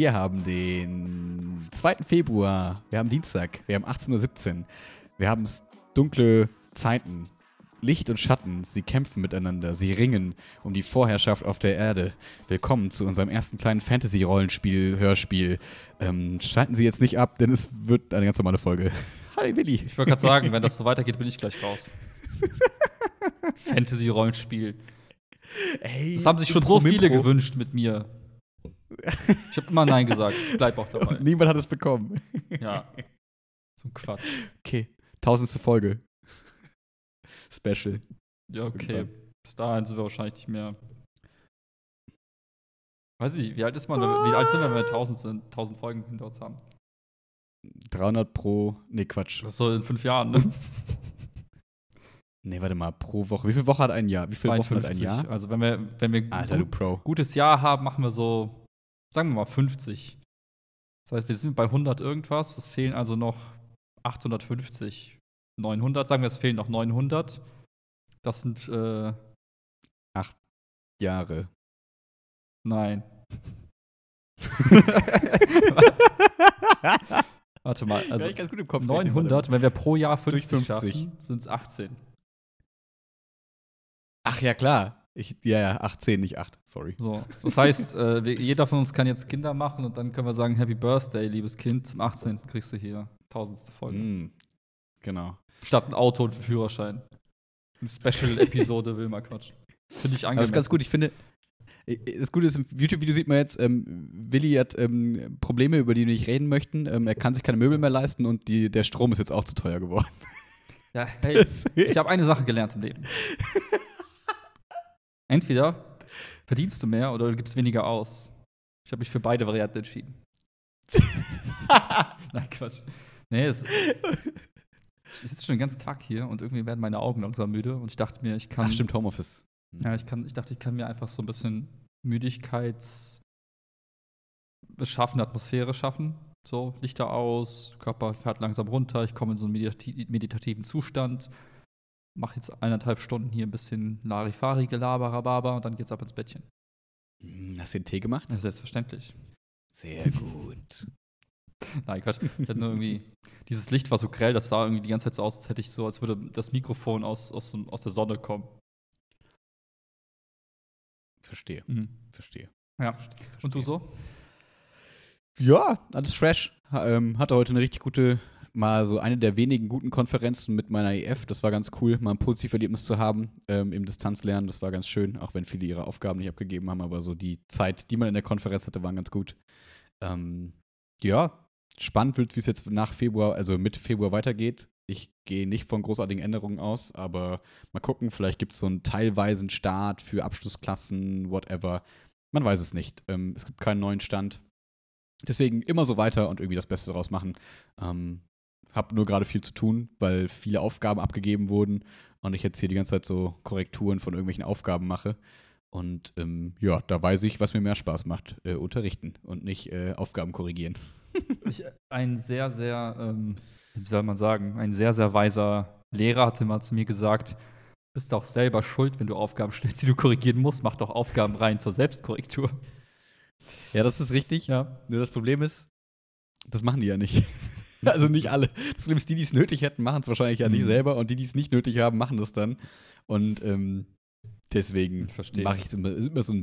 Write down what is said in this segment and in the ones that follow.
Wir haben den 2. Februar, wir haben Dienstag, wir haben 18.17 Uhr, wir haben dunkle Zeiten, Licht und Schatten, sie kämpfen miteinander, sie ringen um die Vorherrschaft auf der Erde. Willkommen zu unserem ersten kleinen Fantasy-Rollenspiel, Hörspiel. Ähm, schalten Sie jetzt nicht ab, denn es wird eine ganz normale Folge. Hi, Willi. Ich wollte gerade sagen, wenn das so weitergeht, bin ich gleich raus. Fantasy-Rollenspiel. Das haben sich schon so viele gewünscht mit mir. Ich habe immer Nein gesagt. Ich bleib auch dabei. Und niemand hat es bekommen. Ja. Zum Quatsch. Okay, tausendste Folge. Special. Ja, okay. Bis dahin sind wir wahrscheinlich nicht mehr. Weiß ich, wie alt ist man, wie alt sind wir, wenn wir 1000 sind, 1000 Folgen hinter uns haben? 300 pro, nee, Quatsch. Das ist so in fünf Jahren, ne? Nee, warte mal, pro Woche. Wie viele Woche hat ein Jahr? Wie viele Wochen hat ein 52. Jahr? Also wenn wir, wenn wir Alter, gut, gutes Jahr haben, machen wir so, sagen wir mal 50. Das heißt, wir sind bei 100 irgendwas. Es fehlen also noch 850, 900. Sagen wir, es fehlen noch 900. Das sind, äh, Jahre. nein. Warte mal, also ja, ganz gut im Kopf. 900, wenn wir pro Jahr 50, Durch 50. schaffen, sind es 18. Ach ja, klar. Ich, ja, ja, 18, nicht 8. Sorry. So, das heißt, äh, wir, jeder von uns kann jetzt Kinder machen und dann können wir sagen, Happy Birthday, liebes Kind, zum 18. kriegst du hier tausendste Folge. Mm, genau. Statt ein Auto und Führerschein. Eine Special-Episode will mal Quatsch. Finde ich Aber angemessen. das ist ganz gut. Ich finde, das Gute ist, im YouTube-Video sieht man jetzt, ähm, Willi hat ähm, Probleme, über die wir nicht reden möchten. Ähm, er kann sich keine Möbel mehr leisten und die, der Strom ist jetzt auch zu teuer geworden. Ja, hey, ich habe eine Sache gelernt im Leben. Entweder verdienst du mehr oder du gibst weniger aus. Ich habe mich für beide Varianten entschieden. Nein, Quatsch. Nee, es, ich sitze schon den ganzen Tag hier und irgendwie werden meine Augen langsam müde und ich dachte mir, ich kann. Ach, stimmt, Homeoffice. Ja, ich, kann, ich dachte, ich kann mir einfach so ein bisschen Müdigkeits beschaffene Atmosphäre schaffen. So, Lichter aus, Körper fährt langsam runter, ich komme in so einen meditati meditativen Zustand, mache jetzt eineinhalb Stunden hier ein bisschen Larifari, Gelaber, Rhabarber und dann geht's ab ins Bettchen. Hm, Hast du den Tee gemacht? Ja, selbstverständlich. Sehr gut. Nein, Quatsch. Ich hatte nur irgendwie, dieses Licht war so grell, das sah irgendwie die ganze Zeit so aus, als hätte ich so, als würde das Mikrofon aus, aus, aus der Sonne kommen. Verstehe, Mhm. verstehe. Ja. verstehe, Und du so? Ja, alles fresh. Ähm, hatte heute eine richtig gute, mal so eine der wenigen guten Konferenzen mit meiner EF. Das war ganz cool, mal ein positives Erlebnis zu haben ähm, im Distanzlernen. Das war ganz schön, auch wenn viele ihre Aufgaben nicht abgegeben haben. Aber so die Zeit, die man in der Konferenz hatte, waren ganz gut. Ähm, ja, spannend wird, wie es jetzt nach Februar, also Mitte Februar weitergeht. Ich gehe nicht von großartigen Änderungen aus, aber mal gucken, vielleicht gibt es so einen teilweisen Start für Abschlussklassen, whatever. Man weiß es nicht. Ähm, es gibt keinen neuen Stand. Deswegen immer so weiter und irgendwie das Beste daraus machen. Ähm, hab nur gerade viel zu tun, weil viele Aufgaben abgegeben wurden und ich jetzt hier die ganze Zeit so Korrekturen von irgendwelchen Aufgaben mache. Und ähm, ja, da weiß ich, was mir mehr Spaß macht. Äh, unterrichten und nicht äh, Aufgaben korrigieren. Ich, ein sehr, sehr, ähm, wie soll man sagen, ein sehr, sehr weiser Lehrer hatte mal zu mir gesagt, bist auch selber schuld, wenn du Aufgaben stellst, die du korrigieren musst, mach doch Aufgaben rein zur Selbstkorrektur. Ja, das ist richtig. Ja. Nur das Problem ist, das machen die ja nicht. also nicht alle. Das Problem ist, die, die es nötig hätten, machen es wahrscheinlich ja nicht Mhm. selber und die, die es nicht nötig haben, machen das dann. Und ähm, deswegen mache ich es immer, ist immer so eine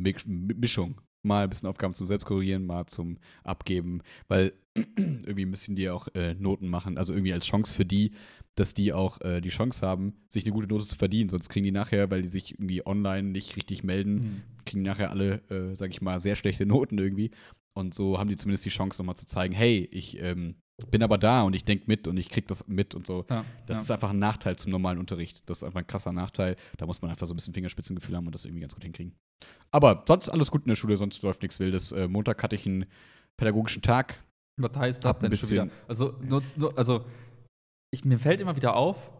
Mischung. Mal ein bisschen Aufgaben zum Selbstkorrigieren, mal zum Abgeben, weil irgendwie müssen die auch äh, Noten machen, also irgendwie als Chance für die, dass die auch äh, die Chance haben, sich eine gute Note zu verdienen. Sonst kriegen die nachher, weil die sich irgendwie online nicht richtig melden, Mhm. kriegen nachher alle, äh, sag ich mal, sehr schlechte Noten irgendwie. Und so haben die zumindest die Chance, nochmal zu zeigen, hey, ich ähm, bin aber da und ich denke mit und ich krieg das mit und so. Ja, Das ja. ist einfach ein Nachteil zum normalen Unterricht. Das ist einfach ein krasser Nachteil. Da muss man einfach so ein bisschen Fingerspitzengefühl haben und das irgendwie ganz gut hinkriegen. Aber sonst alles gut in der Schule, sonst läuft nichts Wildes. Äh, Montag hatte ich einen pädagogischen Tag. Was heißt das denn schon wieder? Also, nur, nur, also ich, mir fällt immer wieder auf,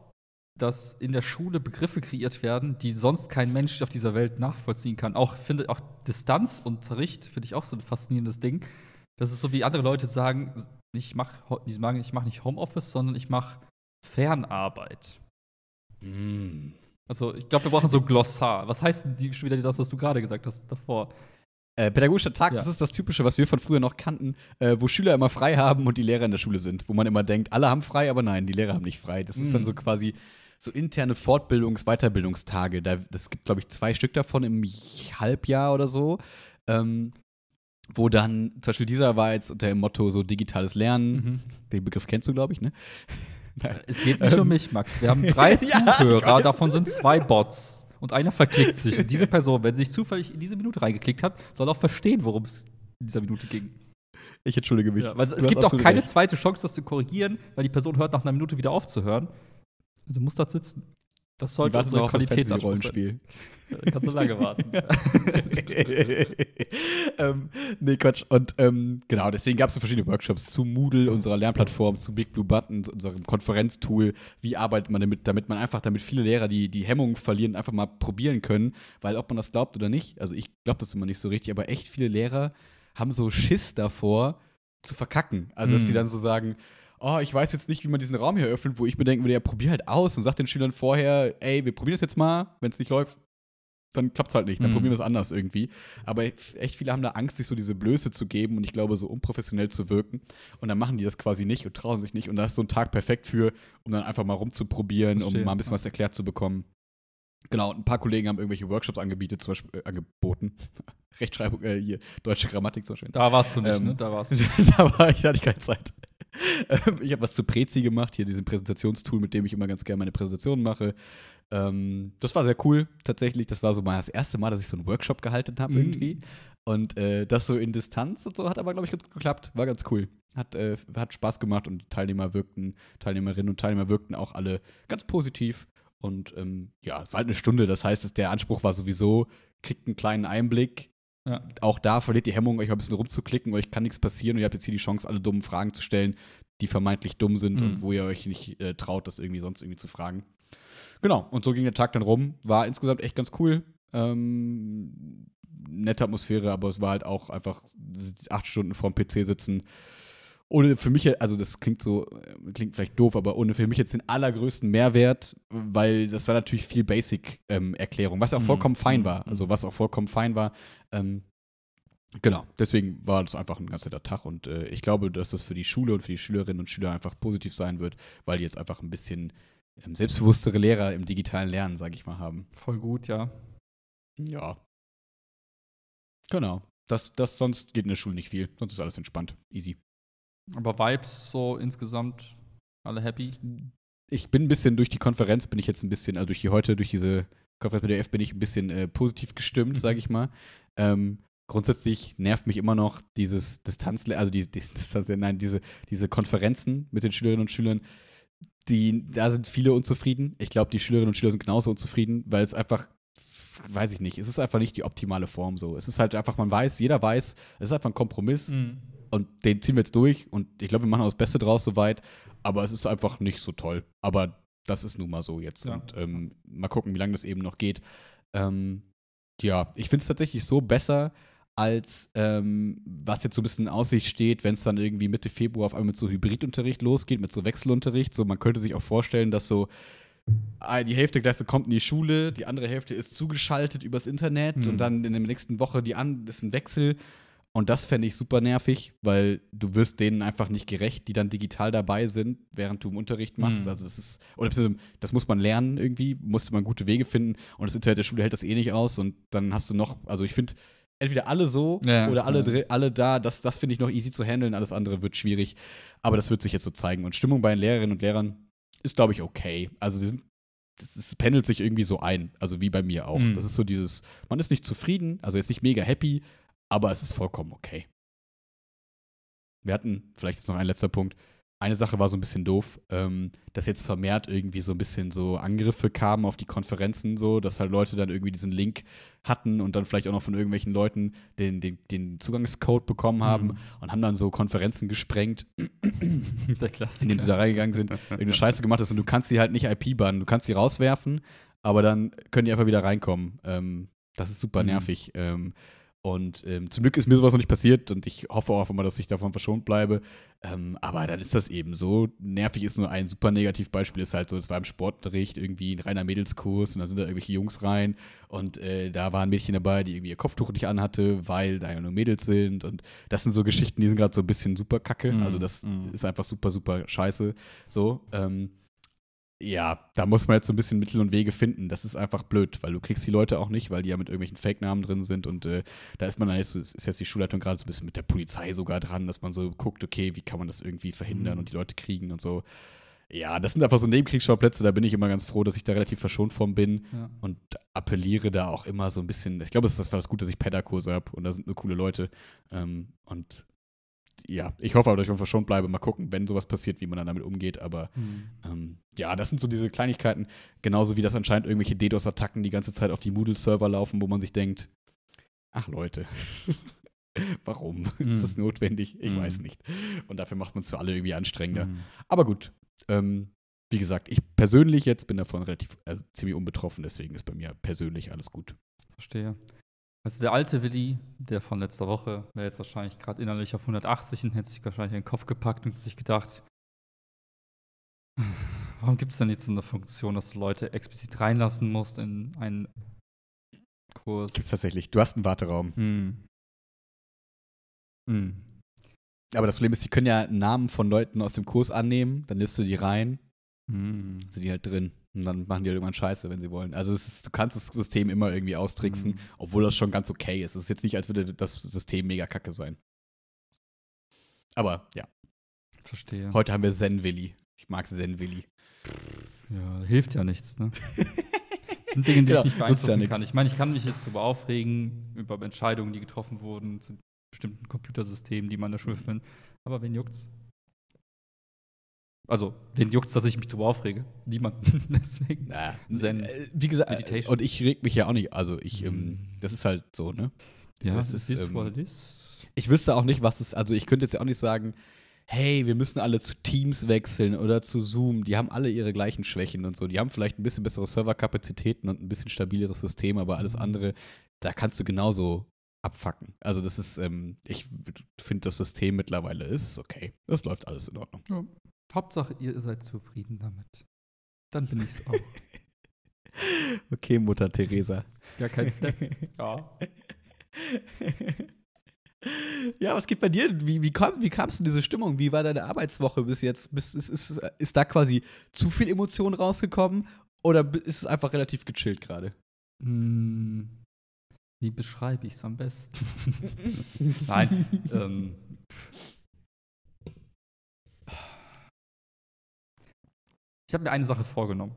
dass in der Schule Begriffe kreiert werden, die sonst kein Mensch auf dieser Welt nachvollziehen kann. Auch finde auch Distanzunterricht finde ich auch so ein faszinierendes Ding. Das ist so wie andere Leute sagen, ich mache ich mache nicht Homeoffice, sondern ich mache Fernarbeit. Mm. Also ich glaube, wir brauchen so Glossar. Was heißt denn die, schon wieder das, was du gerade gesagt hast davor? Äh, pädagogischer Tag, Ja. das ist das Typische, was wir von früher noch kannten, äh, wo Schüler immer frei haben und die Lehrer in der Schule sind. Wo man immer denkt, alle haben frei, aber nein, die Lehrer haben nicht frei. Das ist dann so quasi so interne Fortbildungs-, Weiterbildungstage. Da, das gibt, glaube ich, zwei Stück davon im Halbjahr oder so. Ähm, wo dann, zum Beispiel dieser war jetzt unter dem Motto so digitales Lernen. Mhm. Den Begriff kennst du, glaube ich, ne? Nein. Es geht nicht um mich, Max. Wir haben drei Ja, Zuhörer, weiß. davon sind zwei Bots. Und einer verklickt sich. Und diese Person, wenn sie sich zufällig in diese Minute reingeklickt hat, soll auch verstehen, worum es in dieser Minute ging. Ich entschuldige mich. Ja, weil es, Du gibt auch keine recht. zweite Chance, das zu korrigieren, weil die Person hört nach einer Minute wieder auf zu hören. Also muss dort sitzen. Das sollte warten unser noch auf das Qualitätsanspruch sein. Ja, Kannst du lange warten. ähm, nee, Quatsch. Und ähm, genau, deswegen gab es so verschiedene Workshops zu Moodle, unserer Lernplattform, zu Big Blue Buttons, unserem Konferenztool. Wie arbeitet man damit, damit man einfach, damit viele Lehrer die, die Hemmungen verlieren, einfach mal probieren können. Weil ob man das glaubt oder nicht, also ich glaube das immer nicht so richtig, aber echt viele Lehrer haben so Schiss davor, zu verkacken. Also, dass Mhm. die dann so sagen, oh, ich weiß jetzt nicht, wie man diesen Raum hier öffnet, wo ich mir denken würde, ja, probier halt aus und sag den Schülern vorher, ey, wir probieren das jetzt mal, wenn es nicht läuft, dann klappt es halt nicht, dann Mhm. probieren wir es anders irgendwie. Aber echt viele haben da Angst, sich so diese Blöße zu geben und ich glaube, so unprofessionell zu wirken. Und dann machen die das quasi nicht und trauen sich nicht. Und da ist so ein Tag perfekt für, um dann einfach mal rumzuprobieren, um mal ein bisschen was erklärt zu bekommen. Genau, und ein paar Kollegen haben irgendwelche Workshops angebietet, zum Beispiel, äh, angeboten. Rechtschreibung, äh, hier, deutsche Grammatik zum Beispiel. Da warst du nicht, Ähm, ne? Da warst du. da war ich, hatte ich keine Zeit. Ich habe was zu Prezi gemacht, hier diesen Präsentationstool, mit dem ich immer ganz gerne meine Präsentationen mache. Ähm, das war sehr cool, tatsächlich. Das war so mal das erste Mal, dass ich so einen Workshop gehalten habe Mhm. irgendwie. Und äh, das so in Distanz und so hat aber, glaube ich, ganz gut geklappt. War ganz cool. Hat, äh, hat Spaß gemacht und die Teilnehmer wirkten, Teilnehmerinnen und Teilnehmer wirkten auch alle ganz positiv. Und ähm, ja, es war halt eine Stunde. Das heißt, der Anspruch war sowieso, kriegt einen kleinen Einblick. Ja. Auch da verliert die Hemmung, euch mal ein bisschen rumzuklicken, euch kann nichts passieren und ihr habt jetzt hier die Chance, alle dummen Fragen zu stellen, die vermeintlich dumm sind Mhm. und wo ihr euch nicht äh, traut, das irgendwie sonst irgendwie zu fragen. Genau, und so ging der Tag dann rum. War insgesamt echt ganz cool. Ähm, nette Atmosphäre, aber es war halt auch einfach acht Stunden vorm PC sitzen. Ohne für mich, also das klingt so, klingt vielleicht doof, aber ohne für mich jetzt den allergrößten Mehrwert, weil das war natürlich viel Basic-Erklärung, was auch Mhm. vollkommen fein Mhm. war. Also was auch vollkommen fein war. Ähm, genau, deswegen war das einfach ein ganz netter Tag und äh, ich glaube, dass das für die Schule und für die Schülerinnen und Schüler einfach positiv sein wird, weil die jetzt einfach ein bisschen ähm, selbstbewusstere Lehrer im digitalen Lernen, sage ich mal, haben. Voll gut, ja. Ja. Genau. Das, das sonst geht in der Schule nicht viel. Sonst ist alles entspannt. Easy. Aber Vibes so insgesamt alle happy. Ich bin ein bisschen durch die Konferenz, bin ich jetzt ein bisschen, also durch die heute, durch diese Konferenz PDF bin ich ein bisschen äh, positiv gestimmt, Mhm. sage ich mal. Ähm, grundsätzlich nervt mich immer noch dieses Distanzlernen, also die, die Distanzlernen, nein, diese, diese Konferenzen mit den Schülerinnen und Schülern. Die, da sind viele unzufrieden. Ich glaube, die Schülerinnen und Schüler sind genauso unzufrieden, weil es einfach, weiß ich nicht, es ist einfach nicht die optimale Form so. Es ist halt einfach, man weiß, jeder weiß, es ist einfach ein Kompromiss Mhm. Und den ziehen wir jetzt durch und ich glaube, wir machen auch das Beste draus soweit, aber es ist einfach nicht so toll. Aber das ist nun mal so jetzt Ja. und ähm, mal gucken, wie lange das eben noch geht. Ähm, ja, ich finde es tatsächlich so besser, als ähm, was jetzt so ein bisschen in Aussicht steht, wenn es dann irgendwie Mitte Februar auf einmal mit so Hybridunterricht losgeht, mit so Wechselunterricht. So, man könnte sich auch vorstellen, dass so äh, die Hälfte der Klasse kommt in die Schule, die andere Hälfte ist zugeschaltet übers Internet Mhm. und dann in der nächsten Woche die an ist ein Wechsel. Und das fände ich super nervig, weil du wirst denen einfach nicht gerecht, die dann digital dabei sind, während du im Unterricht machst. Mhm. Also das ist, oder das muss man lernen irgendwie, musste man gute Wege finden und das Internet der Schule hält das eh nicht aus und dann hast du noch, also ich finde, entweder alle so Ja, oder alle, ja. alle da, das, das finde ich noch easy zu handeln, alles andere wird schwierig. Aber das wird sich jetzt so zeigen. Und Stimmung bei den Lehrerinnen und Lehrern ist, glaube ich, okay. Also sie sind, das pendelt sich irgendwie so ein, also wie bei mir auch. Mhm. Das ist so dieses, man ist nicht zufrieden, also jetzt nicht mega happy, aber es ist vollkommen okay. Wir hatten, vielleicht jetzt noch ein letzter Punkt, eine Sache war so ein bisschen doof, ähm, dass jetzt vermehrt irgendwie so ein bisschen so Angriffe kamen auf die Konferenzen, so, dass halt Leute dann irgendwie diesen Link hatten und dann vielleicht auch noch von irgendwelchen Leuten den, den, den Zugangscode bekommen haben Mhm. und haben dann so Konferenzen gesprengt, indem sie da reingegangen sind, irgendeine Scheiße gemacht ist und du kannst sie halt nicht IP bannen. Du kannst sie rauswerfen, aber dann können die einfach wieder reinkommen. Ähm, das ist super Mhm. nervig. Ähm, Und ähm, zum Glück ist mir sowas noch nicht passiert und ich hoffe auch immer, dass ich davon verschont bleibe. Ähm, aber dann ist das eben so. Nervig ist nur ein super Negativbeispiel, ist halt so, es war im Sportunterricht irgendwie ein reiner Mädelskurs und da sind da irgendwelche Jungs rein und äh, da waren Mädchen dabei, die irgendwie ihr Kopftuch nicht anhatte, weil da ja nur Mädels sind. Und das sind so Geschichten, die sind gerade so ein bisschen super kacke. Mm, Also das mm. ist einfach super, super scheiße. So. Ähm, ja, da muss man jetzt so ein bisschen Mittel und Wege finden. Das ist einfach blöd, weil du kriegst die Leute auch nicht, weil die ja mit irgendwelchen Fake-Namen drin sind und äh, da ist man dann jetzt, ist jetzt die Schulleitung gerade so ein bisschen mit der Polizei sogar dran, dass man so guckt, okay, wie kann man das irgendwie verhindern Mhm. und die Leute kriegen und so. Ja, das sind einfach so Nebenkriegsschauplätze, da bin ich immer ganz froh, dass ich da relativ verschont von bin Ja. und appelliere da auch immer so ein bisschen. Ich glaube, es ist das war das Gute, dass ich Pedda-Kurse habe und da sind nur coole Leute. Ähm, und ja, ich hoffe aber, dass ich mal verschont bleibe. Mal gucken, wenn sowas passiert, wie man dann damit umgeht. Aber Mhm. ähm, ja, das sind so diese Kleinigkeiten. Genauso wie das anscheinend irgendwelche DDoS-Attacken die ganze Zeit auf die Moodle-Server laufen, wo man sich denkt, ach Leute, warum ist das Mhm. notwendig? Ich Mhm. weiß nicht. Und dafür macht man es für alle irgendwie anstrengender. Mhm. Aber gut, ähm, wie gesagt, ich persönlich jetzt bin davon relativ also ziemlich unbetroffen, deswegen ist bei mir persönlich alles gut. Verstehe. Also der alte Willi, der von letzter Woche, wäre jetzt wahrscheinlich gerade innerlich auf 180 und hätte sich wahrscheinlich in den Kopf gepackt und sich gedacht, warum gibt es denn jetzt so eine Funktion, dass du Leute explizit reinlassen musst in einen Kurs? Gibt's tatsächlich. Du hast einen Warteraum. Hm. Hm. Aber das Problem ist, die können ja Namen von Leuten aus dem Kurs annehmen, dann lässt du die rein, Hm. sind die halt drin. Und dann machen die halt irgendwann Scheiße, wenn sie wollen. Also ist, du kannst das System immer irgendwie austricksen, Hm. obwohl das schon ganz okay ist. Es ist jetzt nicht, als würde das System mega kacke sein. Aber ja, Verstehe. heute haben wir Zen Willi. Ich mag Zen Willi. Ja, hilft ja nichts, ne? Das sind Dinge, die Ja, ich nicht ja beeinflussen nix. kann. Ich meine, ich kann mich jetzt darüber aufregen, über Entscheidungen, die getroffen wurden, zu bestimmten Computersystemen, die man in der Schule Mhm. findet. Aber wen juckt's? Also, wen juckt's, dass ich mich darüber aufrege? Niemand. Deswegen. Na, Zen. äh, wie gesagt, Meditation. und ich reg mich ja auch nicht. Also ich, ähm, Mhm. das ist halt so, ne? Ja, das ist, ist ähm, what is. Ich wüsste auch nicht, was es, also ich könnte jetzt ja auch nicht sagen, hey, wir müssen alle zu Teams wechseln oder zu Zoom. Die haben alle ihre gleichen Schwächen und so. Die haben vielleicht ein bisschen bessere Serverkapazitäten und ein bisschen stabileres System, aber alles Mhm. andere, da kannst du genauso abfacken. Also das ist, ähm, ich finde das System mittlerweile ist okay. Das läuft alles in Ordnung. Ja. Hauptsache, ihr seid zufrieden damit. Dann bin ich's auch. Okay, Mutter Teresa. Gar kein Step. Ja. Ja, was geht bei dir? Wie, wie, kam, wie kamst du in diese Stimmung? Wie war deine Arbeitswoche bis jetzt? Bist, ist, ist, ist da quasi zu viel Emotion rausgekommen oder ist es einfach relativ gechillt gerade? Hm, wie beschreibe ich es am besten? Nein. ähm, ich habe mir eine Sache vorgenommen.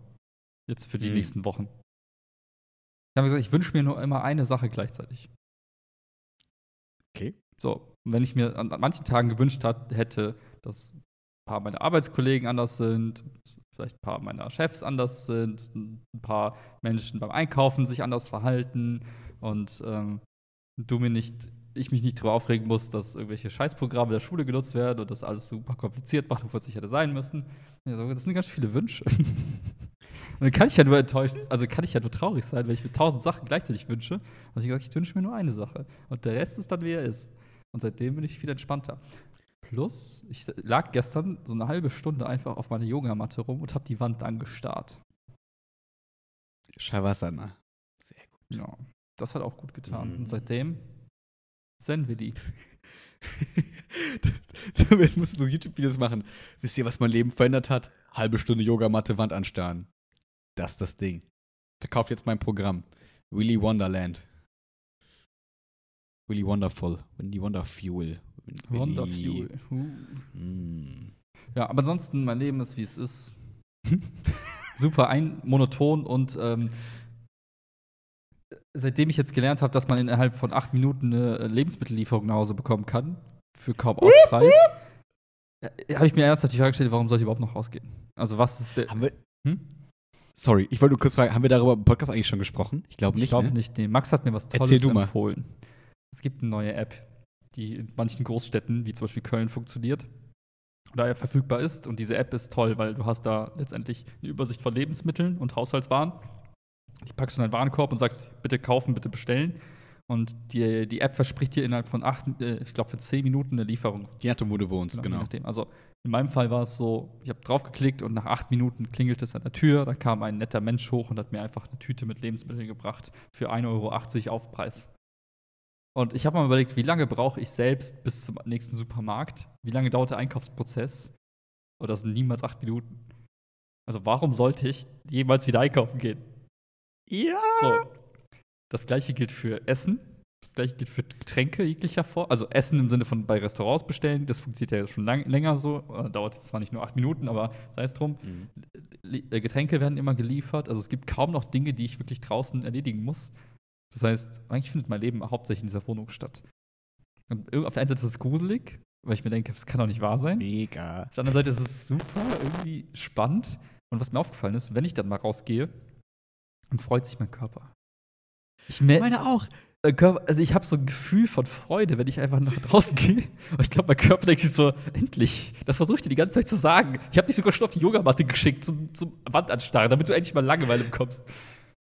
Jetzt für die Hm. nächsten Wochen. Ich habe gesagt, ich wünsche mir nur immer eine Sache gleichzeitig. Okay. So, wenn ich mir an, an manchen Tagen gewünscht hat, hätte, dass ein paar meiner Arbeitskollegen anders sind, vielleicht ein paar meiner Chefs anders sind, ein paar Menschen beim Einkaufen sich anders verhalten und ähm, du mir nicht, ich mich nicht darüber aufregen muss, dass irgendwelche Scheißprogramme der Schule genutzt werden und das alles super kompliziert macht, obwohl es nicht hätte sein müssen. Das sind ganz viele Wünsche. Und dann kann ich ja nur enttäuscht, also kann ich ja nur traurig sein, wenn ich mir tausend Sachen gleichzeitig wünsche. Also ich gesagt, ich wünsche mir nur eine Sache. Und der Rest ist dann, wie er ist. Und seitdem bin ich viel entspannter. Plus, ich lag gestern so eine halbe Stunde einfach auf meiner Yogamatte rum und habe die Wand angestarrt. Shavasana. Sehr gut. Ja, das hat auch gut getan. Mhm. Und seitdem Zen-Willi. Jetzt musst du so YouTube-Videos machen. Wisst ihr, was mein Leben verändert hat? Halbe Stunde Yogamatte, Wand anstarren. Das ist das Ding. Verkauft jetzt mein Programm. Willy Wonderland. Willy Wonderful. Willy Wonderfuel. Willy- Wonderfuel. Uh. Mm. Ja, aber ansonsten, mein Leben ist, wie es ist. Super ein, monoton und ähm, seitdem ich jetzt gelernt habe, dass man innerhalb von acht Minuten eine Lebensmittellieferung nach Hause bekommen kann, für kaum Aufpreis, äh, habe ich mir ernsthaft die Frage gestellt, warum soll ich überhaupt noch rausgehen? Also, was ist der. Haben wir. Hm? Sorry, ich wollte nur kurz fragen, haben wir darüber im Podcast eigentlich schon gesprochen? Ich glaube nicht. ich glaube ne? nicht. Nee, Max hat mir was Tolles empfohlen. Es gibt eine neue App, die in manchen Großstädten, wie zum Beispiel Köln, funktioniert oder ja verfügbar ist. Und diese App ist toll, weil du hast da letztendlich eine Übersicht von Lebensmitteln und Haushaltswaren. Die packst du in deinen Warenkorb und sagst, bitte kaufen, bitte bestellen. Und die, die App verspricht dir innerhalb von acht, äh, ich glaube, für zehn Minuten eine Lieferung. Je nachdem, wo du wohnst, genau. nachdem. Also in meinem Fall war es so, ich habe draufgeklickt und nach acht Minuten klingelt es an der Tür. Da kam ein netter Mensch hoch und hat mir einfach eine Tüte mit Lebensmitteln gebracht für 1,80 Euro Aufpreis. Und ich habe mal überlegt, wie lange brauche ich selbst bis zum nächsten Supermarkt? Wie lange dauert der Einkaufsprozess? Oder das sind niemals acht Minuten. Also warum sollte ich jemals wieder einkaufen gehen? Ja. So. Das gleiche gilt für Essen. Das gleiche gilt für Getränke jeglicher Form. Also Essen im Sinne von bei Restaurants bestellen. Das funktioniert ja schon lang, länger so. Äh, Dauert jetzt zwar nicht nur acht Minuten, aber sei es drum. Mhm. Äh, Getränke werden immer geliefert. Also es gibt kaum noch Dinge, die ich wirklich draußen erledigen muss. Das heißt, eigentlich findet mein Leben hauptsächlich in dieser Wohnung statt. Und auf der einen Seite ist es gruselig, weil ich mir denke, das kann doch nicht wahr sein. Mega. Auf der anderen Seite ist es super, irgendwie spannend. Und was mir aufgefallen ist, wenn ich dann mal rausgehe, dann freut sich mein Körper. Ich mer- Meine auch. Körper, also ich habe so ein Gefühl von Freude, wenn ich einfach nach draußen gehe. Und ich glaube, mein Körper denkt sich so, endlich. Das versuche ich dir die ganze Zeit zu sagen. Ich habe dich sogar schon auf die Yogamatte geschickt zum, zum Wandanstarren, damit du endlich mal Langeweile bekommst.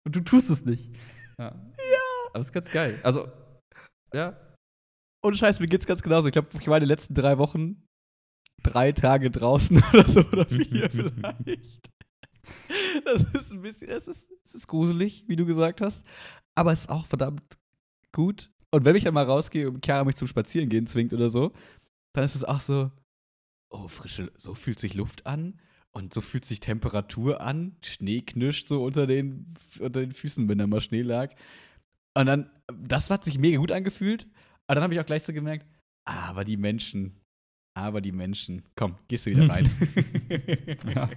Und du tust es nicht. Ja. Aber das ist ganz geil. Also, ja. Ohne Scheiß, mir geht's ganz genauso. Ich glaube, ich war in den letzten drei Wochen drei Tage draußen oder so oder vier vielleicht. Das ist ein bisschen, es ist, es ist gruselig, wie du gesagt hast. Aber es ist auch verdammt gut. Und wenn ich dann mal rausgehe und Chiara mich zum Spazierengehen zwingt oder so, dann ist es auch so, oh, frische, so fühlt sich Luft an und so fühlt sich Temperatur an. Schnee knirscht so unter den, unter den Füßen, wenn da mal Schnee lag. Und dann, das hat sich mega gut angefühlt. Aber dann habe ich auch gleich so gemerkt, aber die Menschen, aber die Menschen. Komm, gehst du wieder rein. Ja.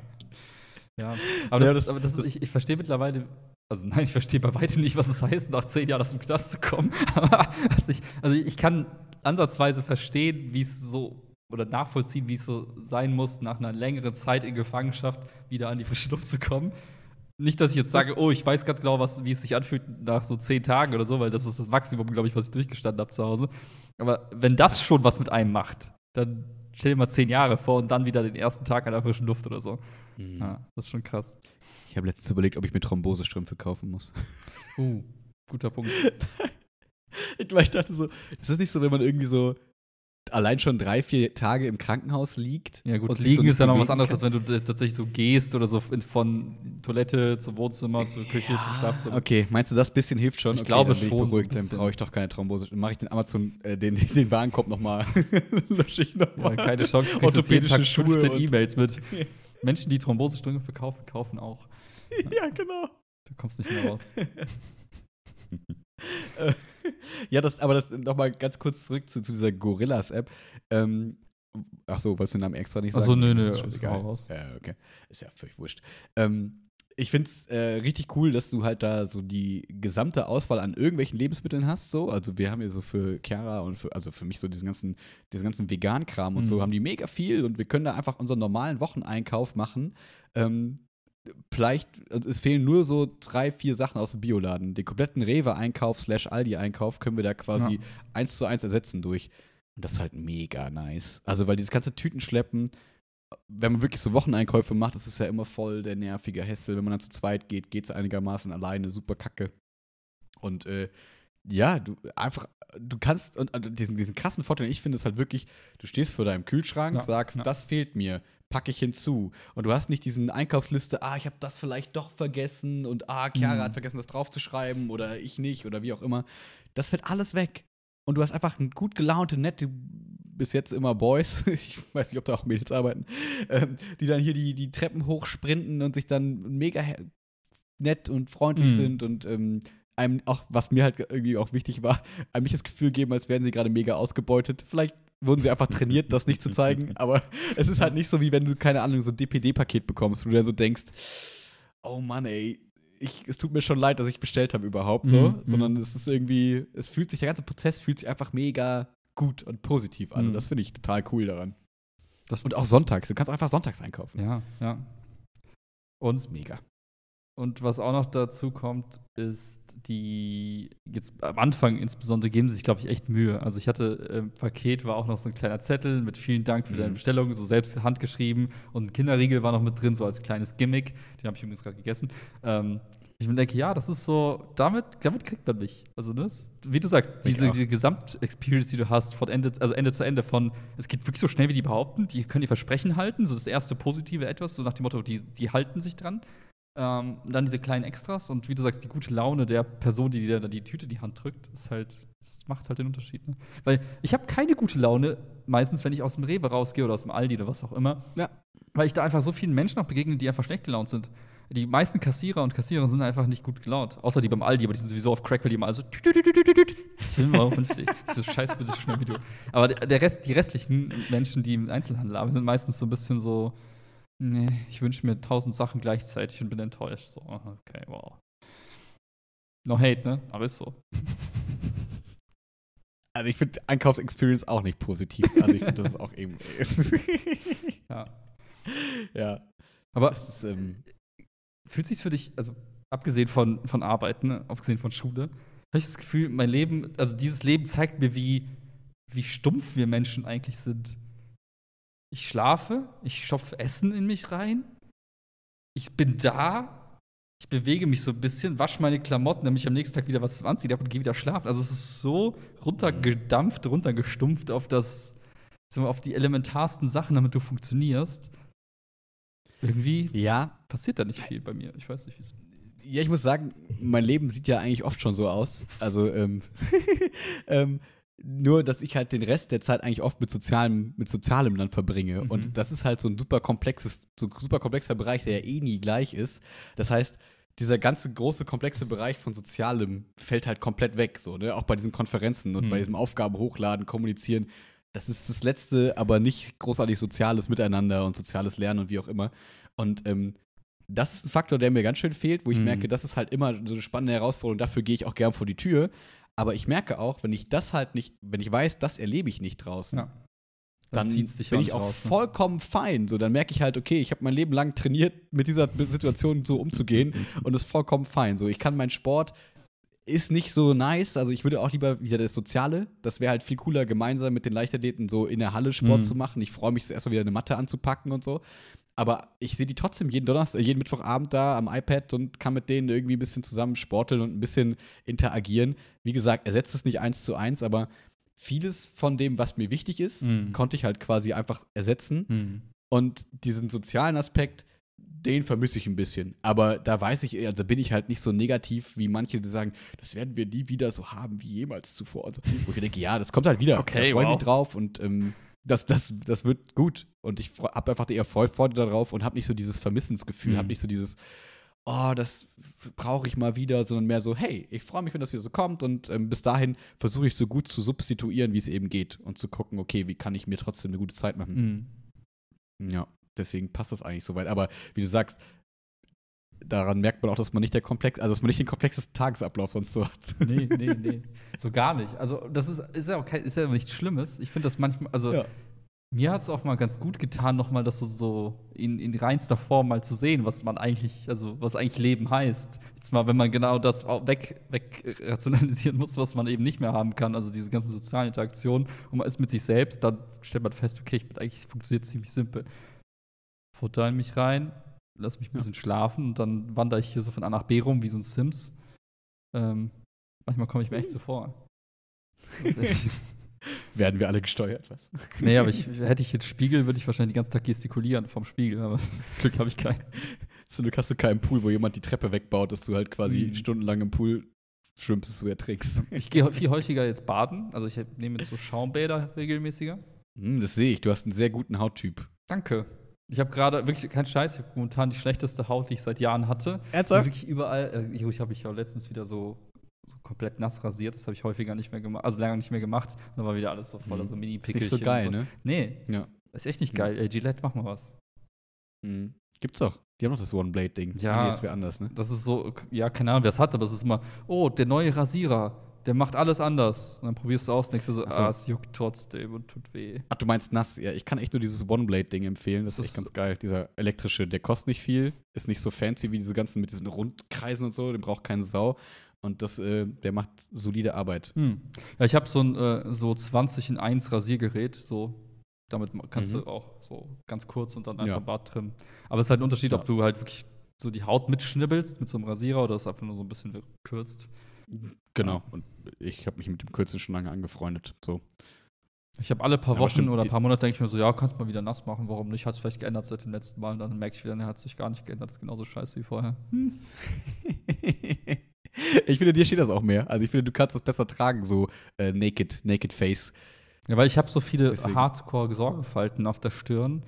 Ja. Aber, das, das- aber das ist, ich, ich verstehe mittlerweile, also nein, ich verstehe bei weitem nicht, was es heißt, nach zehn Jahren aus dem Knast zu kommen. Aber also ich, also ich kann ansatzweise verstehen, wie es so oder nachvollziehen, wie es so sein muss, nach einer längeren Zeit in Gefangenschaft wieder an die frische Luft zu kommen. Nicht, dass ich jetzt sage, oh, ich weiß ganz genau, was, wie es sich anfühlt nach so zehn Tagen oder so, weil das ist das Maximum, glaube ich, was ich durchgestanden habe zu Hause. Aber wenn das schon was mit einem macht, dann stell dir mal zehn Jahre vor und dann wieder den ersten Tag an der frischen Luft oder so. Hm. Ja, das ist schon krass. Ich habe letztens überlegt, ob ich mir Thrombosestrümpfe kaufen muss. Uh, guter Punkt. Ich, dachte so, ist das nicht so, wenn man irgendwie so allein schon drei, vier Tage im Krankenhaus liegt? Ja, gut, liegen so ist ja noch was anderes, kann? als wenn du tatsächlich so gehst oder so von Toilette zum Wohnzimmer, zur Küche, zum Schlafzimmer. Okay, meinst du, das bisschen hilft schon? Ich okay, glaube dann bin schon, so Ich beruhigt, dann bisschen. brauche ich doch keine Thrombose. Dann mache ich den Amazon, äh, den, den Warenkorb nochmal. Lösche ich Ja, nochmal. keine Chance, du kriegst jetzt jeden Tag Schuhe 15 und- E-Mails mit Menschen, die Thrombosestrümpfe verkaufen, kaufen auch. ja, genau. Du kommst nicht mehr raus. Ja, das, aber das nochmal ganz kurz zurück zu, zu dieser Gorillas-App. Ähm, ach so, wolltest du den Namen extra nicht Ach sagen? so, nö, nö, Ist egal. raus. Ja, okay. Ist ja völlig wurscht. Ähm, ich finde es äh, richtig cool, dass du halt da so die gesamte Auswahl an irgendwelchen Lebensmitteln hast. So. Also wir haben ja so für Chiara und für, also für mich so diesen ganzen, diesen ganzen Vegan-Kram und so, Mhm. haben die mega viel und wir können da einfach unseren normalen Wocheneinkauf machen. Ähm, vielleicht, also es fehlen nur so drei, vier Sachen aus dem Bioladen. Den kompletten Rewe-Einkauf slash Aldi-Einkauf können wir da quasi Ja. eins zu eins ersetzen durch. Und das ist halt mega nice. Also, weil dieses ganze Tütenschleppen, wenn man wirklich so Wocheneinkäufe macht, das ist ja immer voll der nervige Hessel. Wenn man dann zu zweit geht, geht es einigermaßen alleine, super kacke. Und äh, ja, du einfach, du kannst, und, und diesen, diesen krassen Vorteil, den ich finde, ist halt wirklich, du stehst vor deinem Kühlschrank, Ja, sagst, ja. das fehlt mir, packe ich hinzu. Und du hast nicht diesen Einkaufsliste, ah, ich habe das vielleicht doch vergessen und ah, Chiara Mhm. hat vergessen, das draufzuschreiben oder ich nicht oder wie auch immer. Das fällt alles weg. Und du hast einfach einen gut gelaunte, nette, bis jetzt immer Boys, ich weiß nicht, ob da auch Mädels arbeiten, ähm, die dann hier die, die Treppen hochsprinten und sich dann mega nett und freundlich Mhm. sind und ähm, einem auch, was mir halt irgendwie auch wichtig war, einem nicht das Gefühl geben, als wären sie gerade mega ausgebeutet. Vielleicht wurden sie einfach trainiert, das nicht zu zeigen, aber es ist halt nicht so, wie wenn du, keine Ahnung, so ein DPD-Paket bekommst, wo du dann so denkst, oh Mann, ey, ich, es tut mir schon leid, dass ich bestellt habe überhaupt so, Mhm, sondern es ist irgendwie, es fühlt sich, der ganze Prozess fühlt sich einfach mega gut und positiv an. Mhm. Und das finde ich total cool daran. Das, Und auch sonntags, du kannst einfach sonntags einkaufen. ja, ja. Das Und ist mega. Und was auch noch dazu kommt, ist die, jetzt am Anfang insbesondere geben sie sich, glaube ich, echt Mühe. Also ich hatte im Paket war auch noch so ein kleiner Zettel mit vielen Dank für Mhm. deine Bestellung, so selbst handgeschrieben und ein Kinderriegel war noch mit drin, so als kleines Gimmick. Den habe ich übrigens gerade gegessen. Ähm, Ich mir denke, ja, das ist so, damit, damit kriegt man mich. Also, ne, wie du sagst, diese, diese Gesamtexperience, die du hast, von Ende, also Ende zu Ende, von es geht wirklich so schnell, wie die behaupten, die können die Versprechen halten, so das erste positive etwas, so nach dem Motto, die, die halten sich dran. Ähm, und dann diese kleinen Extras und wie du sagst, die gute Laune der Person, die dir dann die Tüte in die Hand drückt, ist halt, das macht halt den Unterschied. Ne? Weil ich habe keine gute Laune, meistens, wenn ich aus dem Rewe rausgehe oder aus dem Aldi oder was auch immer, Ja. weil ich da einfach so vielen Menschen noch begegne, die einfach schlecht gelaunt sind. Die meisten Kassierer und Kassiererinnen sind einfach nicht gut gelaunt. Außer die beim Aldi, aber die sind sowieso auf Crack, weil die immer also 12,50 Euro. So scheiß bitte schnell Video. Aber der Rest, die restlichen Menschen, die im Einzelhandel arbeiten, sind meistens so ein bisschen so, nee, ich wünsche mir tausend Sachen gleichzeitig und bin enttäuscht. So, okay, wow. No hate, ne? Aber ist so. Also ich finde Einkaufsexperience auch nicht positiv. Also ich finde, das ist auch eben. Ja. ja. Aber ist, ähm, fühlt sich für dich, also abgesehen von, von Arbeiten, ne, abgesehen von Schule, habe ich das Gefühl, mein Leben, also dieses Leben zeigt mir, wie, wie stumpf wir Menschen eigentlich sind. Ich schlafe, ich stopfe Essen in mich rein, ich bin da, ich bewege mich so ein bisschen, wasche meine Klamotten, damit ich am nächsten Tag wieder was habe und gehe wieder schlafen. Also es ist so runtergedampft, runtergestumpft auf das, auf die elementarsten Sachen, damit du funktionierst. Irgendwie ja. passiert da nicht viel bei mir. Ich weiß nicht, wie es. Ja, ich muss sagen, mein Leben sieht ja eigentlich oft schon so aus. Also, ähm, ähm, nur, dass ich halt den Rest der Zeit eigentlich oft mit Sozialem, mit Sozialem dann verbringe. Mhm. Und das ist halt so ein super komplexes, so ein super komplexer Bereich, der ja eh nie gleich ist. Das heißt, dieser ganze große, komplexe Bereich von Sozialem fällt halt komplett weg, so, ne? Auch bei diesen Konferenzen und Mhm. bei diesem Aufgaben hochladen, kommunizieren. Das ist das letzte, aber nicht großartig soziales Miteinander und soziales Lernen und wie auch immer. Und ähm, das ist ein Faktor, der mir ganz schön fehlt, wo ich Mhm. merke, das ist halt immer so eine spannende Herausforderung. Dafür gehe ich auch gern vor die Tür. Aber ich merke auch, wenn ich das halt nicht, wenn ich weiß, das erlebe ich nicht draußen, Ja. dann dich bin ich auch raus, ne? vollkommen fein. So, dann merke ich halt, okay, ich habe mein Leben lang trainiert, mit dieser Situation so umzugehen und das ist vollkommen fein. So, ich kann meinen Sport ist nicht so nice. Also ich würde auch lieber wieder das Soziale. Das wäre halt viel cooler, gemeinsam mit den Leichtathleten so in der Halle Sport Mhm. zu machen. Ich freue mich, erstmal wieder eine Matte anzupacken und so. Aber ich sehe die trotzdem jeden Donnerstag, jeden Mittwochabend da am iPad und kann mit denen irgendwie ein bisschen zusammen sporteln und ein bisschen interagieren. Wie gesagt, ersetzt es nicht eins zu eins, aber vieles von dem, was mir wichtig ist, Mhm. konnte ich halt quasi einfach ersetzen. Hm. Und diesen sozialen Aspekt, den vermisse ich ein bisschen. Aber da weiß ich, also bin ich halt nicht so negativ wie manche, die sagen, das werden wir nie wieder so haben wie jemals zuvor. Und so. Wo ich denke, ja, das kommt halt wieder. Okay, da freue ich wow. mich drauf und ähm, das, das, das wird gut. Und ich habe einfach eher Freude darauf und habe nicht so dieses Vermissensgefühl, Mhm. habe nicht so dieses, oh, das brauche ich mal wieder, sondern mehr so, hey, ich freue mich, wenn das wieder so kommt und ähm, bis dahin versuche ich so gut zu substituieren, wie es eben geht und zu gucken, okay, wie kann ich mir trotzdem eine gute Zeit machen. Hm. Ja, deswegen passt das eigentlich soweit. Aber wie du sagst, daran merkt man auch, dass man nicht der komplex, also dass man nicht den komplexesten Tagesablauf sonst so hat. Nee, nee, nee. So gar nicht. Also, das ist, ist ja auch kein, ist ja nichts Schlimmes. Ich finde das manchmal, also Ja. mir hat es auch mal ganz gut getan, nochmal das so, so in, in reinster Form mal zu sehen, was man eigentlich, also was eigentlich Leben heißt. Jetzt mal, wenn man genau das weg, weg rationalisieren muss, was man eben nicht mehr haben kann, also diese ganzen sozialen Interaktionen und man ist mit sich selbst, dann stellt man fest, okay, ich bin eigentlich funktioniert ziemlich simpel. Futter in mich rein, lass mich ein Ja. bisschen schlafen und dann wandere ich hier so von A nach B rum wie so ein Sims. Ähm, manchmal komme ich mir echt so vor. Werden wir alle gesteuert, was? Nee, aber ich, hätte ich jetzt Spiegel, würde ich wahrscheinlich den ganzen Tag gestikulieren vom Spiegel, aber das Glück habe ich kein. Zum Glück hast du keinen Pool, wo jemand die Treppe wegbaut, dass du halt quasi Mhm. stundenlang im Pool schwimmst, bis du ertrinkst. Ich gehe viel häufiger jetzt baden, also ich nehme jetzt so Schaumbäder regelmäßiger. Hm, das sehe ich. Du hast einen sehr guten Hauttyp. Danke. Ich habe gerade wirklich kein Scheiß, ich habe momentan die schlechteste Haut, die ich seit Jahren hatte. Ernsthaft? Wirklich überall. Äh, ich habe mich ja letztens wieder so, so komplett nass rasiert, das habe ich häufiger nicht mehr gemacht, also lange nicht mehr gemacht. Dann war wieder alles so voller Mhm. so Ist Mini-Pickelchen. nicht so geil, so. ne? Nee, Ja. ist echt nicht Mhm. geil. Ey, Gillette, mach mal was. Mhm. Gibt's doch. Die haben doch das One-Blade-Ding. Ja. Nee, das wäre anders, ne? Das ist so, ja, keine Ahnung, wer es hat, aber es ist immer, oh, der neue Rasierer, der macht alles anders. Und dann probierst du aus, denkst du so, ah, es juckt trotzdem und tut weh. Ach, du meinst nass. Ja, ich kann echt nur dieses One-Blade-Ding empfehlen. Das, Das ist echt ganz geil. Dieser elektrische, der kostet nicht viel, ist nicht so fancy wie diese ganzen mit diesen Rundkreisen und so, den braucht keine Sau. Und das, äh, der macht solide Arbeit. Hm. Ja, ich habe so ein äh, so 20 in 1 Rasiergerät, so damit kannst Mhm. du auch so ganz kurz und dann einfach Ja. Bart trimmen. Aber es ist halt ein Unterschied, ob Ja. du halt wirklich so die Haut mitschnibbelst mit so einem Rasierer oder ist einfach nur so ein bisschen gekürzt. Genau. Und ich habe mich mit dem Kürzen schon lange angefreundet. So. Ich habe alle paar Wochen stimmt, oder paar Monate denke ich mir so, ja, kannst mal wieder nass machen, warum nicht? Hat es vielleicht geändert seit dem letzten Mal. Und dann merke ich wieder, ne, hat sich gar nicht geändert, ist genauso scheiße wie vorher. ich finde, dir steht das auch mehr. Also ich finde, du kannst das besser tragen, so äh, naked, naked face. Ja, weil ich habe so viele Deswegen. Hardcore-Sorgefalten auf der Stirn,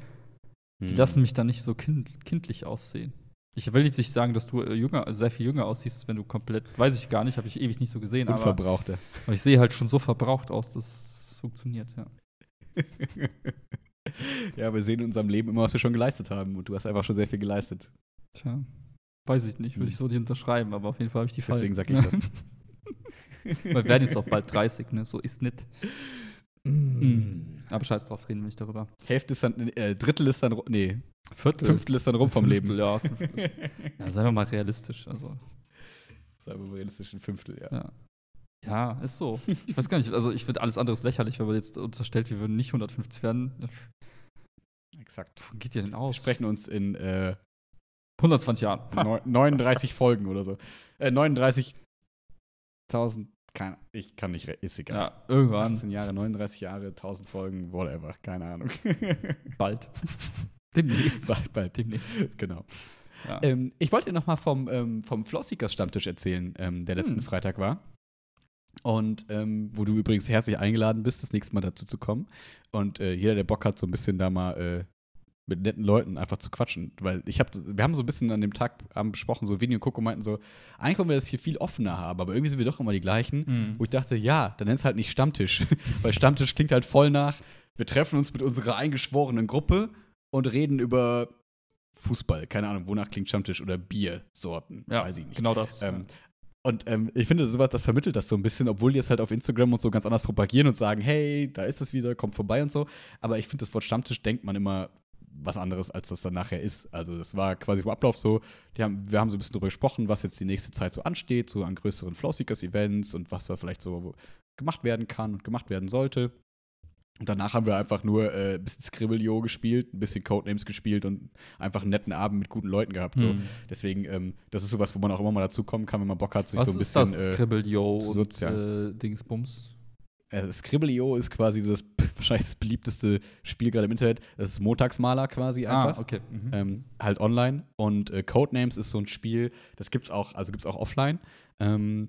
die Hm. lassen mich dann nicht so kind, kindlich aussehen. Ich will nicht sagen, dass du äh, jünger, sehr viel jünger aussiehst, wenn du komplett, weiß ich gar nicht, habe ich ewig nicht so gesehen, aber, Unverbrauchte. aber ich sehe halt schon so verbraucht aus, dass es funktioniert, ja. ja, wir sehen in unserem Leben immer, was wir schon geleistet haben. Und du hast einfach schon sehr viel geleistet. Tja, weiß ich nicht, würde ich so nicht unterschreiben, aber auf jeden Fall habe ich die Fall. Deswegen sag ich das. Wir werden jetzt auch bald 30, ne? So ist nicht. Aber scheiß drauf, reden wir nicht darüber. Hälfte ist dann, äh, Drittel ist dann, nee, Viertel. Fünftel ist dann rum vom Fünftel, Leben. Ja, Fünftel. ja, seien wir mal realistisch. Also, Sagen wir mal realistisch ein Fünftel, ja. ja. Ja, ist so. Ich weiß gar nicht, also ich finde alles andere ist lächerlich, wenn man jetzt unterstellt, wir würden nicht 150 werden. Exakt. geht ja denn Wir aus? sprechen uns in äh, 120 Jahren. neun- 39 Folgen oder so. Äh, 39.000, keine ich kann nicht, ist egal. Ja, irgendwann. 18 Jahre, 39 Jahre, 1000 Folgen, whatever, keine Ahnung. Bald. Demnächst. bald, bald, Demnächst. genau. Ja. Ähm, ich wollte dir noch mal vom, ähm, vom Flossikers Stammtisch erzählen, ähm, der letzten Hm. Freitag war. Und ähm, wo du übrigens herzlich eingeladen bist, das nächste Mal dazu zu kommen. Und äh, jeder, der Bock hat, so ein bisschen da mal äh, mit netten Leuten einfach zu quatschen. Weil ich habe, wir haben so ein bisschen an dem Tag Abend besprochen, so Vinny und Coco meinten so, eigentlich wollen wir das hier viel offener haben, aber irgendwie sind wir doch immer die gleichen. Mhm. Wo ich dachte, ja, dann nenn's halt nicht Stammtisch. Weil Stammtisch klingt halt voll nach, wir treffen uns mit unserer eingeschworenen Gruppe und reden über Fußball. Keine Ahnung, wonach klingt Stammtisch oder Biersorten. Ja, Weiß ich nicht. genau das. Ähm, und ähm, ich finde, sowas, das vermittelt das so ein bisschen, obwohl die es halt auf Instagram und so ganz anders propagieren und sagen, hey, da ist es wieder, kommt vorbei und so. Aber ich finde, das Wort Stammtisch denkt man immer was anderes, als das dann nachher ist. Also das war quasi vom Ablauf so, haben, wir haben so ein bisschen drüber gesprochen, was jetzt die nächste Zeit so ansteht, so an größeren Flowseekers-Events und was da vielleicht so gemacht werden kann und gemacht werden sollte. Und danach haben wir einfach nur äh, ein bisschen Scribble-Yo gespielt, ein bisschen Codenames gespielt und einfach einen netten Abend mit guten Leuten gehabt. So. Hm. Deswegen, ähm, das ist sowas, wo man auch immer mal dazu kommen kann, wenn man Bock hat, sich Was so ein ist bisschen. das? äh, Scribble-Yo und äh, Dingsbums? Äh, Scribble.io ist quasi so das wahrscheinlich das beliebteste Spiel gerade im Internet. Das ist Montagsmaler quasi einfach. Ah, okay. Mhm. Ähm, halt online. Und äh, Codenames ist so ein Spiel, das gibt's auch, also gibt's auch offline. Ähm,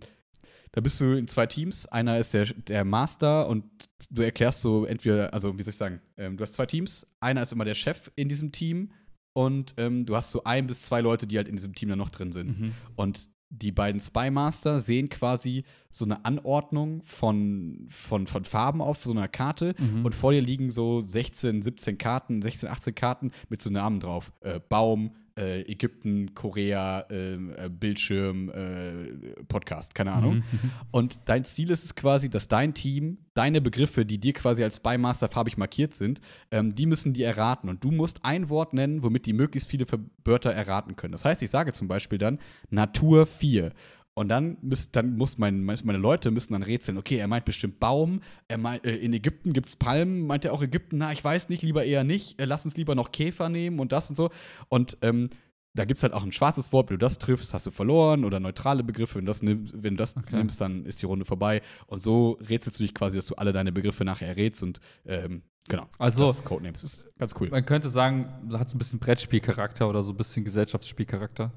da bist du in zwei Teams. Einer ist der, der Master und du erklärst so entweder, also wie soll ich sagen, ähm, du hast zwei Teams. Einer ist immer der Chef in diesem Team und ähm, du hast so ein bis zwei Leute, die halt in diesem Team dann noch drin sind. Mhm. Und die beiden Spy Master sehen quasi so eine Anordnung von, von, von Farben auf so einer Karte. Mhm. Und vor dir liegen so 16, 17 Karten, 16, 18 Karten mit so Namen drauf. Äh, Baum, äh, Ägypten, Korea, ähm, äh, Bildschirm, äh, Podcast, keine Ahnung. Mhm. Und dein Ziel ist es quasi, dass dein Team deine Begriffe, die dir quasi als Spy Master farbig markiert sind, ähm, die müssen die erraten. Und du musst ein Wort nennen, womit die möglichst viele Wörter erraten können. Das heißt, ich sage zum Beispiel dann Natur 4. Und dann, müsst, dann muss mein, meine Leute müssen dann rätseln, okay, er meint bestimmt Baum, er meint, äh, in Ägypten gibt es Palmen, meint er auch Ägypten, na, ich weiß nicht, lieber eher nicht, äh, lass uns lieber noch Käfer nehmen und das und so. Und ähm, da gibt es halt auch ein schwarzes Wort, wenn du das triffst, hast du verloren oder neutrale Begriffe, wenn du das, nimm, wenn du das Okay. nimmst, dann ist die Runde vorbei. Und so rätselst du dich quasi, dass du alle deine Begriffe nachher errätst und ähm, genau. Also- das ist Codenames. Das ist ganz cool. Man könnte sagen, da hat es ein bisschen Brettspielcharakter oder so ein bisschen Gesellschaftsspielcharakter.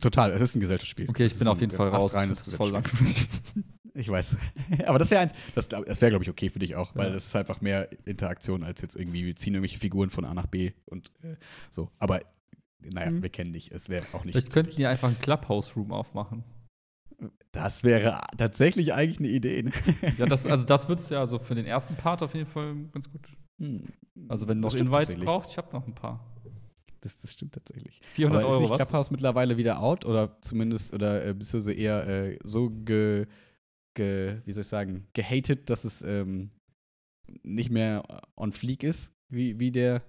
Total, es ist ein Gesellschaftsspiel. Okay, ich Das bin auf jeden Fall raus. astreines Das ist voll lang Gesellschaftsspiel. für mich. Ich weiß. Aber das wäre eins, das, das wäre, glaube ich, okay für dich auch, weil Ja. das ist einfach mehr Interaktion als jetzt irgendwie, wir ziehen irgendwelche Figuren von A nach B und äh, so. Aber naja, Mhm. wir kennen dich. Es wäre auch nicht. Vielleicht könnten die einfach einen Clubhouse-Room aufmachen. Das wäre tatsächlich eigentlich eine Idee. ne? Ja, das, also das wird es ja also für den ersten Part auf jeden Fall ganz gut. Hm. Also wenn Das noch Invites braucht, ich habe noch ein paar. Das, das stimmt tatsächlich. 400 Aber ist Euro, nicht was? Clubhouse mittlerweile wieder out oder zumindest oder äh, beziehungsweise eher äh, so ge, ge, wie soll ich sagen, gehatet, dass es ähm, nicht mehr on fleek ist, wie, wie der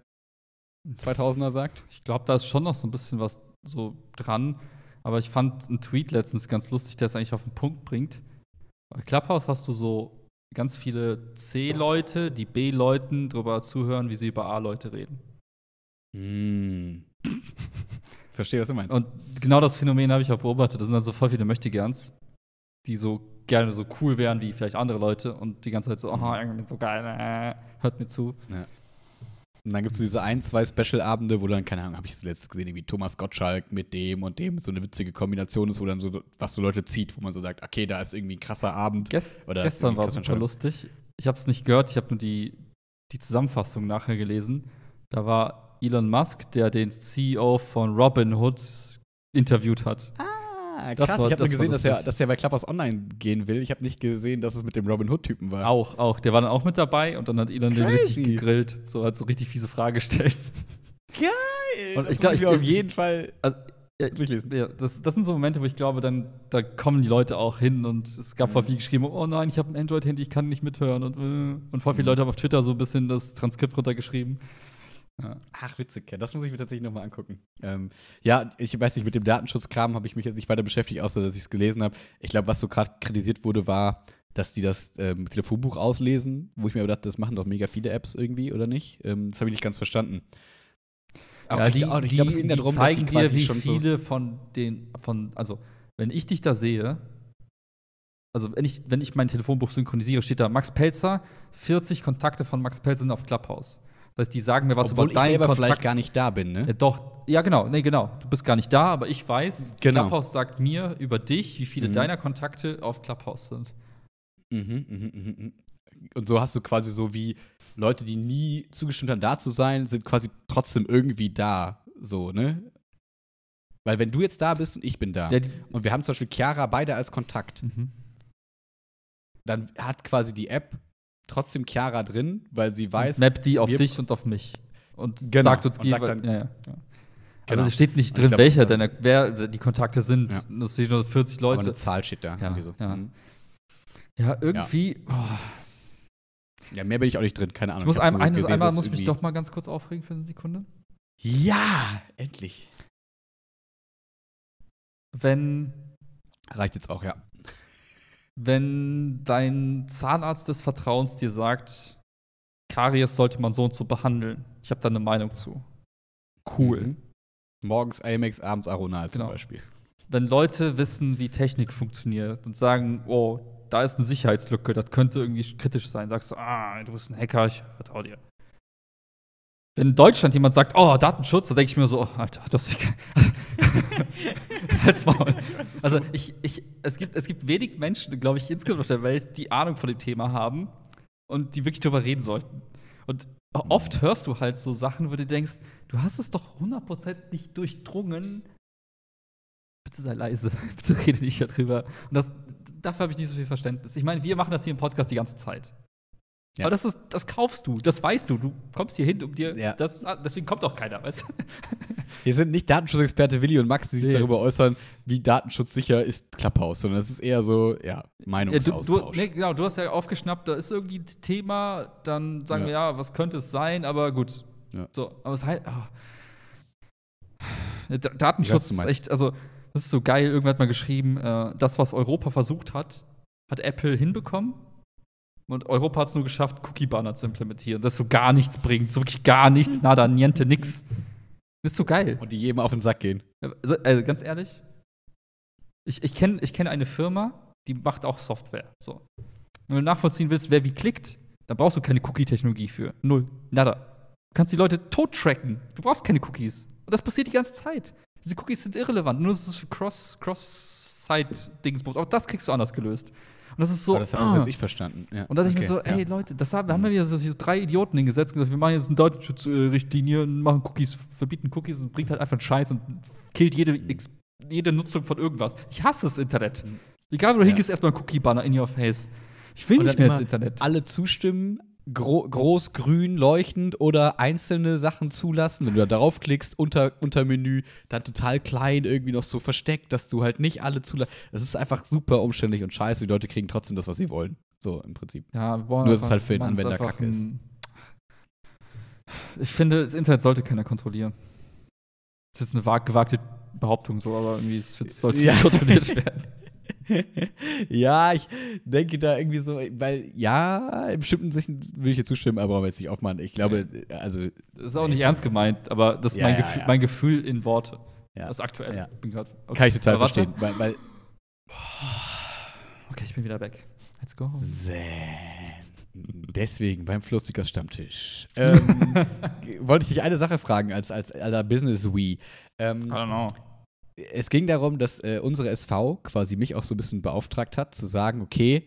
2000er sagt? Ich glaube, da ist schon noch so ein bisschen was so dran. Aber ich fand einen Tweet letztens ganz lustig, der es eigentlich auf den Punkt bringt. Bei Clubhouse hast du so ganz viele C-Leute, die B-Leuten drüber zuhören, wie sie über A-Leute reden. Hm. verstehe, was du meinst. Und genau das Phänomen habe ich auch beobachtet. Das sind also voll viele Möchtegerns, die so gerne so cool wären wie vielleicht andere Leute und die ganze Zeit so, oh, irgendwie so geil, äh, hört mir zu. Und dann gibt es diese ein, zwei Special-Abende, wo dann, keine Ahnung, habe ich das letztes gesehen, irgendwie Thomas Gottschalk mit dem und dem, so eine witzige Kombination ist, wo dann so, was so Leute zieht, wo man so sagt, okay, da ist irgendwie ein krasser Abend. Gest Oder gestern war super entscheidend. lustig. Ich habe es nicht gehört, ich habe nur die, die Zusammenfassung nachher gelesen. Da war Elon Musk, der den CEO von Robinhood interviewt hat. Ah, Krass. war- ich habe nur gesehen, dass er, dass er bei Clubhouse Online gehen will. Ich habe nicht gesehen, dass es mit dem Robin Hood-Typen war. Auch, auch. Der war dann auch mit dabei und dann hat Elon den richtig gegrillt. So hat so richtig fiese Frage gestellt. Geil! Und ich glaub, muss ich- auf jeden Fall Also, ja, durchlesen. ja, das, das sind so Momente, wo ich glaube, dann da kommen die Leute auch hin und es gab voll viel geschrieben, oh nein, ich habe ein Android-Handy, ich kann nicht mithören und, äh, und voll viele Mhm. Leute haben auf Twitter so ein bisschen das Transkript runtergeschrieben. Ach, witzig. Das muss ich mir tatsächlich nochmal angucken. Ähm, ja, ich weiß nicht, mit dem Datenschutzkram habe ich mich jetzt nicht weiter beschäftigt, außer dass ich es gelesen habe. Ich glaube, was so gerade kritisiert wurde, war, dass die das ähm, Telefonbuch auslesen, wo ich mir aber dachte, das machen doch mega viele Apps irgendwie, oder nicht? Ähm, das habe ich nicht ganz verstanden. Aber ja, ich, die, auch- ich die, glaube, es ging die darum, dass zeigen die dir, quasi wie schon so viele von den, von, also, wenn ich dich da sehe, also wenn ich, wenn ich mein Telefonbuch synchronisiere, steht da Max Pelzer, 40 Kontakte von Max Pelzer sind auf Clubhouse. Heißt, die sagen mir was obwohl über ich deinen selber Kontakt. vielleicht gar nicht da bin, ne? Ja, doch, ja, genau, nee, genau. Du bist gar nicht da, aber ich weiß, Genau. Clubhouse sagt mir über dich, wie viele Mhm. deiner Kontakte auf Clubhouse sind. Mhm, mhm, mhm, mhm. Und so hast du quasi so wie Leute, die nie zugestimmt haben, da zu sein, sind quasi trotzdem irgendwie da. So, ne? Weil wenn du jetzt da bist und ich bin da Ja, und wir haben zum Beispiel Chiara beide als Kontakt, mhm. dann hat quasi die App trotzdem Chiara drin, weil sie weiß, Map die auf dich und auf mich. Und Genau. sagt uns, Und sagt dann- ja, ja, ja. Genau. Also es steht nicht Und ich drin, glaub, welcher deiner, wer die Kontakte sind. Ja. Das steht nur 40 aber Leute. eine Zahl steht da. Ja, irgendwie so. ja. Mhm. Ja, irgendwie. Oh, ja, mehr bin ich auch nicht drin, keine Ahnung. ich muss hab's ein, eines, gesehen, einmal muss ich mich doch mal ganz kurz aufregen für eine Sekunde. Ja, endlich. Wenn, Reicht jetzt auch, ja. Wenn dein Zahnarzt des Vertrauens dir sagt, Karies sollte man so und so behandeln. Ich habe da eine Meinung zu. Cool. Mhm. Morgens Amex, abends Aronal zum Genau. Beispiel. Wenn Leute wissen, wie Technik funktioniert und sagen, oh, da ist eine Sicherheitslücke, das könnte irgendwie kritisch sein, sagst du, ah, du bist ein Hacker, ich vertraue dir. Wenn in Deutschland jemand sagt, oh, Datenschutz, dann denke ich mir so, oh, Alter, du hast Halt's Maul. Also ich, ich, es, gibt, es gibt wenig Menschen, glaube ich, insgesamt auf der Welt, die Ahnung von dem Thema haben und die wirklich drüber reden sollten. Und oft hörst du halt so Sachen, wo du denkst, du hast es doch 100% nicht durchdrungen. Bitte sei leise, bitte rede nicht darüber. Und das, dafür habe ich nicht so viel Verständnis. Ich meine, wir machen das hier im Podcast die ganze Zeit. Ja. Aber das, ist, das kaufst du, das weißt du. Du kommst hier hin, um dir Ja. das. Deswegen kommt auch keiner, weißt du? Hier sind nicht Datenschutzexperte Willi und Max, die sich Nee. darüber äußern, wie datenschutzsicher ist Clubhouse, sondern es ist eher so, ja, Ja, du, Meinungsaustausch. du, nee, genau, du hast ja aufgeschnappt, da ist irgendwie ein Thema, dann sagen wir ja, was könnte es sein, aber gut. So, aber es Ich weiß, Datenschutz ist echt, also, das ist so geil. Irgendwer hat mal geschrieben, äh, das, was Europa versucht hat, hat Apple hinbekommen. Und Europa hat es nur geschafft, Cookie-Banner zu implementieren. Das so gar nichts bringt. So wirklich gar nichts, nada, niente, nix. Das ist so geil. Und die jedem auf den Sack gehen. Also, also ganz ehrlich, ich, ich kenne ich kenn eine Firma, die macht auch Software. So. Wenn du nachvollziehen willst, wer wie klickt, dann brauchst du keine Cookie-Technologie für. Null. Nada. Du kannst die Leute tot tracken. Du brauchst keine Cookies. Und das passiert die ganze Zeit. Diese Cookies sind irrelevant. Nur das ist für Cross- Cross-Site-Dingsbums. Auch das kriegst du anders gelöst. Und das ist so. Aber das habe ah. jetzt ich verstanden. Ja. Und da dachte ich mir Okay, so, ey ja. Leute, das haben, da haben wir wieder so diese drei Idioten hingesetzt und gesagt, wir machen jetzt eine Datenschutzrichtlinie und machen Cookies, verbieten Cookies und bringt halt einfach einen Scheiß und killt jede, Ex- jede Nutzung von irgendwas. Ich hasse das Internet. Egal, wo du Ja. hingehst, erstmal ein Cookie-Banner in your face. Ich will nicht mehr ins immer Internet. Alle zustimmen, gro groß, grün, leuchtend oder einzelne Sachen zulassen. Wenn du da darauf klickst, unter, unter Menü, dann total klein, irgendwie noch so versteckt, dass du halt nicht alle zulässt. Das ist einfach super umständlich und scheiße. Die Leute kriegen trotzdem das, was sie wollen. So im Prinzip. Ja, Nur, dass es halt für den Anwender kacke ist. Ich finde, das Internet sollte keiner kontrollieren. Das ist jetzt eine wag- gewagte Behauptung so, aber irgendwie sollte es Ja. nicht kontrolliert werden. Ja, ich denke da irgendwie so, weil ja, in bestimmten Sichten würde ich dir zustimmen, aber jetzt nicht aufmachen. Ich glaube, also Das ist auch nicht ernst gemeint, aber das ist Ja, mein, ja, Gefühl, ja. mein Gefühl in Worte. Ja. Das ist aktuell. Ja. Bin grad, okay. Kann ich total verstehen. Weil, weil Okay, ich bin wieder weg. Let's go. Zen. Deswegen beim Floßigers Stammtisch. Ähm, wollte ich dich eine Sache fragen als, als alter Business-Wee. Ähm, I don't know. Es ging darum, dass äh, unsere SV quasi mich auch so ein bisschen beauftragt hat, zu sagen, okay,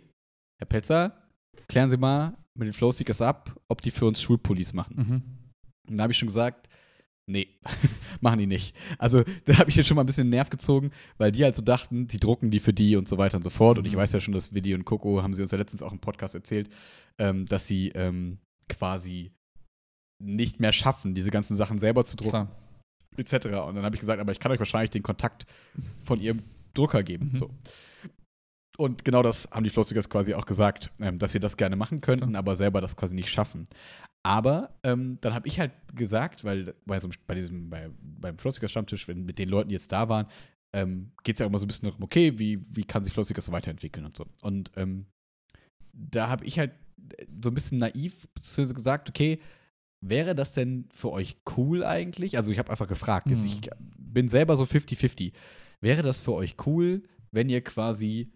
Herr Pelzer, klären Sie mal mit den Flowseekers ab, ob die für uns Schulpullis machen. Mhm. Und da habe ich schon gesagt, nee, machen die nicht. Also da habe ich jetzt schon mal ein bisschen den Nerv gezogen, weil die halt so dachten, die drucken die für die und so weiter und so fort. Und ich Mhm. weiß ja schon, dass Vidi und Coco, haben sie uns ja letztens auch im Podcast erzählt, ähm, dass sie ähm, quasi nicht mehr schaffen, diese ganzen Sachen selber zu drucken Klar. Etc. Und dann habe ich gesagt, aber ich kann euch wahrscheinlich den Kontakt von ihrem Drucker geben. Mhm. So. Und genau das haben die Flossigers quasi auch gesagt, ähm, dass sie das gerne machen könnten, aber selber das quasi nicht schaffen. Aber ähm, dann habe ich halt gesagt, weil bei, so bei diesem, bei, beim Flossigers Stammtisch, wenn mit den Leuten, die jetzt da waren, ähm, geht es ja immer so ein bisschen darum, okay, wie, wie kann sich Flossigers so weiterentwickeln und so. Und ähm, da habe ich halt so ein bisschen naiv gesagt, okay, wäre das denn für euch cool eigentlich? Also ich habe einfach gefragt, Mhm. ich bin selber so 50-50. Wäre das für euch cool, wenn ihr quasi,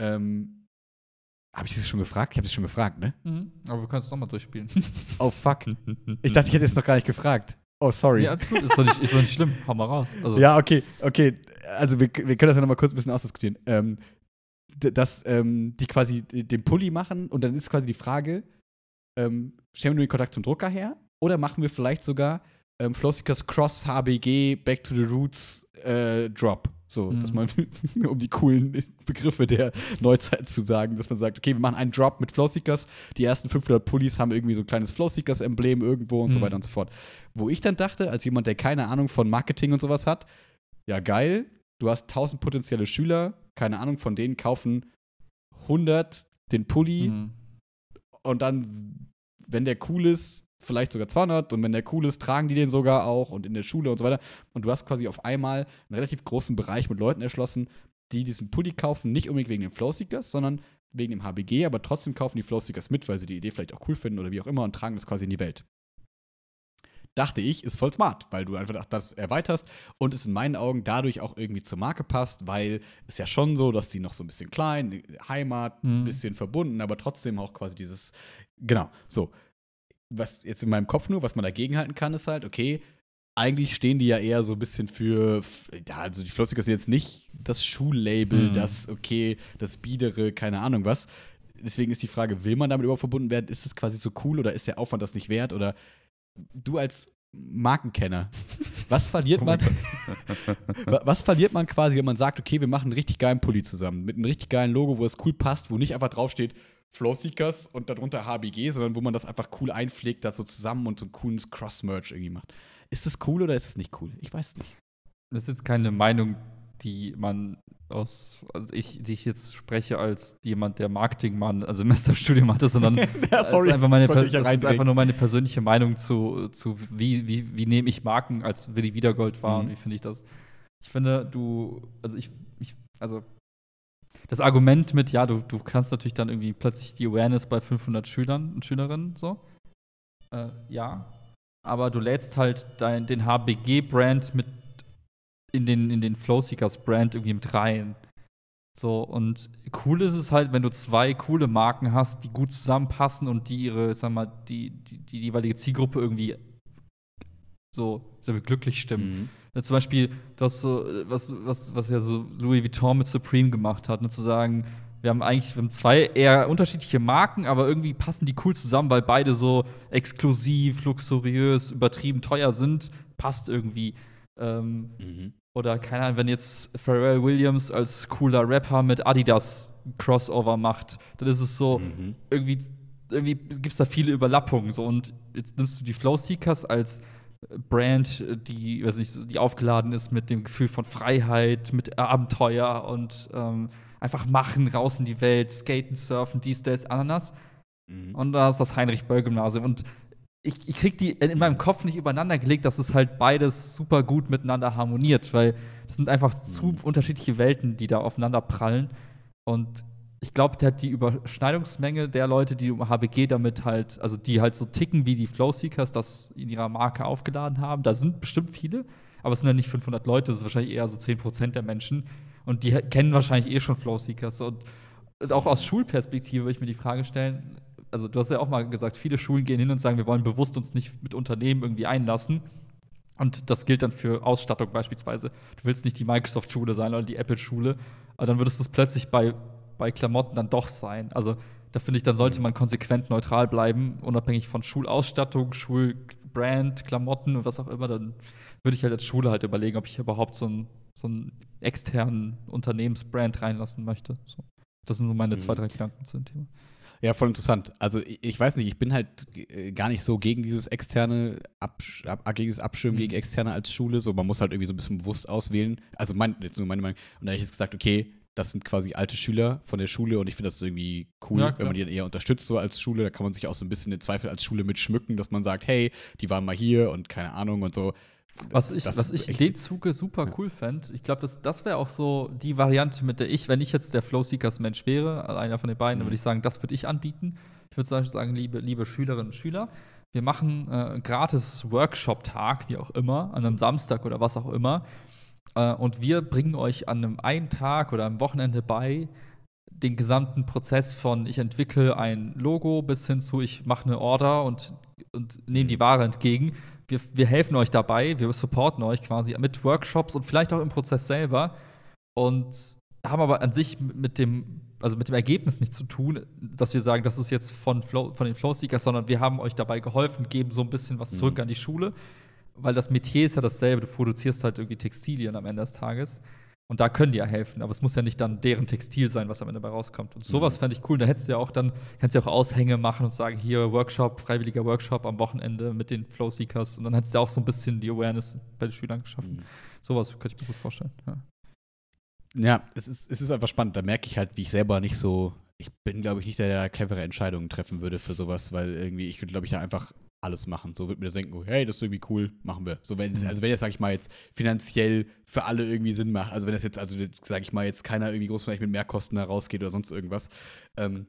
ähm, habe ich das schon gefragt? Ich habe das schon gefragt, ne? Mhm. Aber wir können es nochmal durchspielen. Oh fuck. Ich dachte, ich hätte es noch gar nicht gefragt. Oh, sorry. ja, alles gut. Ist doch nicht, ist doch nicht schlimm. Hau mal raus. Also, Ja, okay, okay. Also wir, wir können das ja noch mal kurz ein bisschen ausdiskutieren. Ähm, dass ähm, die quasi den Pulli machen und dann ist quasi die Frage, ähm, stellen wir nur den Kontakt zum Drucker her oder machen wir vielleicht sogar ähm, Flossikers Cross HBG Back to the Roots äh, Drop? So, Mhm. dass man, um die coolen Begriffe der Neuzeit zu sagen, dass man sagt, okay, wir machen einen Drop mit Flowseekers. Die ersten 500 Pullis haben irgendwie so ein kleines Flowseekers-Emblem irgendwo und so Mhm. weiter und so fort. Wo ich dann dachte, als jemand, der keine Ahnung von Marketing und sowas hat, ja geil, du hast 1000 potenzielle Schüler, keine Ahnung, von denen kaufen 100 den Pulli Mhm. Und dann, wenn der cool ist, vielleicht sogar 200 und wenn der cool ist, tragen die den sogar auch und in der Schule und so weiter. Und du hast quasi auf einmal einen relativ großen Bereich mit Leuten erschlossen, die diesen Pulli kaufen, nicht unbedingt wegen den Flowseekers, sondern wegen dem HBG, aber trotzdem kaufen die Flowseekers mit, weil sie die Idee vielleicht auch cool finden oder wie auch immer und tragen das quasi in die Welt. Dachte ich, ist voll smart, weil du einfach das erweiterst und es in meinen Augen dadurch auch irgendwie zur Marke passt, weil es ja schon so, dass die noch so ein bisschen klein, Heimat, ein Mhm. bisschen verbunden, aber trotzdem auch quasi dieses, genau, so. Was jetzt in meinem Kopf nur, was man dagegen halten kann, ist halt, okay, eigentlich stehen die ja eher so ein bisschen für, ja, also die Flossikers sind jetzt nicht das Schullabel, Mhm. das, okay, das Biedere, keine Ahnung was. Deswegen ist die Frage, will man damit überhaupt verbunden werden? Ist es quasi so cool oder ist der Aufwand das nicht wert? Oder du als Markenkenner, was verliert Oh man, was verliert man quasi, wenn man sagt, okay, wir machen einen richtig geilen Pulli zusammen, mit einem richtig geilen Logo, wo es cool passt, wo nicht einfach draufsteht, Flowseekers und darunter HBG, sondern wo man das einfach cool einpflegt, das so zusammen und so einen coolen Cross-Merch irgendwie macht. Ist das cool oder ist es nicht cool? Ich weiß es nicht. Das ist jetzt keine Meinung, die man aus, also ich, die ich jetzt spreche als jemand, der Marketing mal ein Semesterstudium hatte, sondern Ja, das ist einfach, meine, das ist einfach nur meine persönliche Meinung zu, zu wie, wie, wie nehme ich Marken als Willi Wiedergold wahr Mhm. und wie finde ich das. Ich finde, du, also ich, ich, also das Argument mit, ja, du, du kannst natürlich dann irgendwie plötzlich die Awareness bei 500 Schülern und Schülerinnen so. Äh, ja. Aber du lädst halt dein, den HBG-Brand mit in den, in den Flowseekers-Brand irgendwie mit rein. So, und cool ist es halt, wenn du zwei coole Marken hast, die gut zusammenpassen und die ihre, sag mal, die, die, die jeweilige Zielgruppe irgendwie so wir, glücklich stimmen. Mhm. Ja, zum Beispiel, das so, was, was, was ja so Louis Vuitton mit Supreme gemacht hat, ne, zu sagen, wir haben eigentlich wir haben zwei eher unterschiedliche Marken, aber irgendwie passen die cool zusammen, weil beide so exklusiv, luxuriös, übertrieben teuer sind. Passt irgendwie. Ähm, Mhm. Oder keine Ahnung, wenn jetzt Pharrell Williams als cooler Rapper mit Adidas Crossover macht, dann ist es so, Mhm. irgendwie, irgendwie gibt es da viele Überlappungen. So. Und jetzt nimmst du die Flow Seekers als Brand, die, weiß nicht, die aufgeladen ist mit dem Gefühl von Freiheit, mit Abenteuer und ähm, einfach machen, raus in die Welt, skaten, surfen, dies, das, Ananas. Mhm. Und da ist das Heinrich-Böll-Gymnasium. Und ich, ich krieg die in meinem Kopf nicht übereinander gelegt, dass es halt beides super gut miteinander harmoniert, weil das sind einfach zu unterschiedliche Welten, die da aufeinander prallen. Und ich glaube, der hat die Überschneidungsmenge der Leute, die um HBG damit halt, also die halt so ticken wie die Flowseekers, das in ihrer Marke aufgeladen haben. Da sind bestimmt viele, aber es sind ja nicht 500 Leute, das ist wahrscheinlich eher so 10% der Menschen. Und die kennen wahrscheinlich eh schon Flowseekers. Und auch aus Schulperspektive würde ich mir die Frage stellen, also du hast ja auch mal gesagt, viele Schulen gehen hin und sagen, wir wollen bewusst uns nicht mit Unternehmen irgendwie einlassen. Und das gilt dann für Ausstattung beispielsweise. Du willst nicht die Microsoft-Schule sein oder die Apple-Schule, aber dann würdest du es plötzlich bei, bei Klamotten dann doch sein. Also da finde ich, dann sollte man konsequent neutral bleiben, unabhängig von Schulausstattung, Schulbrand, Klamotten und was auch immer. Dann würde ich halt als Schule halt überlegen, ob ich überhaupt so einen, so einen externen Unternehmensbrand reinlassen möchte. So. Das sind so meine mhm. zwei, drei Gedanken zu dem Thema. Ja, voll interessant. Also ich, ich, weiß nicht, ich bin halt äh, gar nicht so gegen dieses externe Absch ab, gegen das Abschirmen mhm. gegen externe als Schule. So, man muss halt irgendwie so ein bisschen bewusst auswählen. Also mein, jetzt nur meine Meinung. Und da habe ich jetzt gesagt, okay, das sind quasi alte Schüler von der Schule und ich finde das irgendwie cool, ja, wenn man die dann eher unterstützt so als Schule. Da kann man sich auch so ein bisschen den Zweifel als Schule mitschmücken, dass man sagt, hey, die waren mal hier und keine Ahnung und so. Was ich, was ich in dem Zuge super cool fände, ich glaube, das, das wäre auch so die Variante, mit der ich, wenn ich jetzt der Flow Seekers Mensch wäre, einer von den beiden, mhm. würde ich sagen, das würde ich anbieten. Ich würde sagen, liebe, liebe Schülerinnen und Schüler, wir machen äh, gratis Workshop-Tag, wie auch immer, an einem Samstag oder was auch immer. Äh, und wir bringen euch an einem einen Tag oder am Wochenende bei, den gesamten Prozess von ich entwickle ein Logo bis hin zu ich mache eine Order und, und nehme die Ware entgegen wir, wir helfen euch dabei, wir supporten euch quasi mit Workshops und vielleicht auch im Prozess selber und haben aber an sich mit dem, also mit dem Ergebnis nichts zu tun, dass wir sagen, das ist jetzt von, Flow, von den Flowseekers, sondern wir haben euch dabei geholfen, geben so ein bisschen was zurück mhm. an die Schule, weil das Metier ist ja dasselbe, du produzierst halt irgendwie Textilien am Ende des Tages. Und da können die ja helfen, aber es muss ja nicht dann deren Textil sein, was am Ende dabei rauskommt. Und sowas mhm. fände ich cool. Da hättest du ja auch dann, kannst du ja auch Aushänge machen und sagen, hier Workshop, freiwilliger Workshop am Wochenende mit den Flow Seekers. Und dann hättest du auch so ein bisschen die Awareness bei den Schülern geschaffen. Mhm. Sowas könnte ich mir gut vorstellen. Ja, ja es, ist, es ist einfach spannend. Da merke ich halt, wie ich selber nicht so ich bin, glaube ich, nicht der, der clevere Entscheidungen treffen würde für sowas, weil irgendwie, ich glaube ich, da einfach alles machen. So wird mir denken, hey, das ist irgendwie cool, machen wir. So, wenn, also wenn jetzt, sag ich mal, jetzt finanziell für alle irgendwie Sinn macht, also wenn das jetzt, also sag ich mal, jetzt keiner irgendwie groß mit Mehrkosten da rausgeht oder sonst irgendwas. Ähm,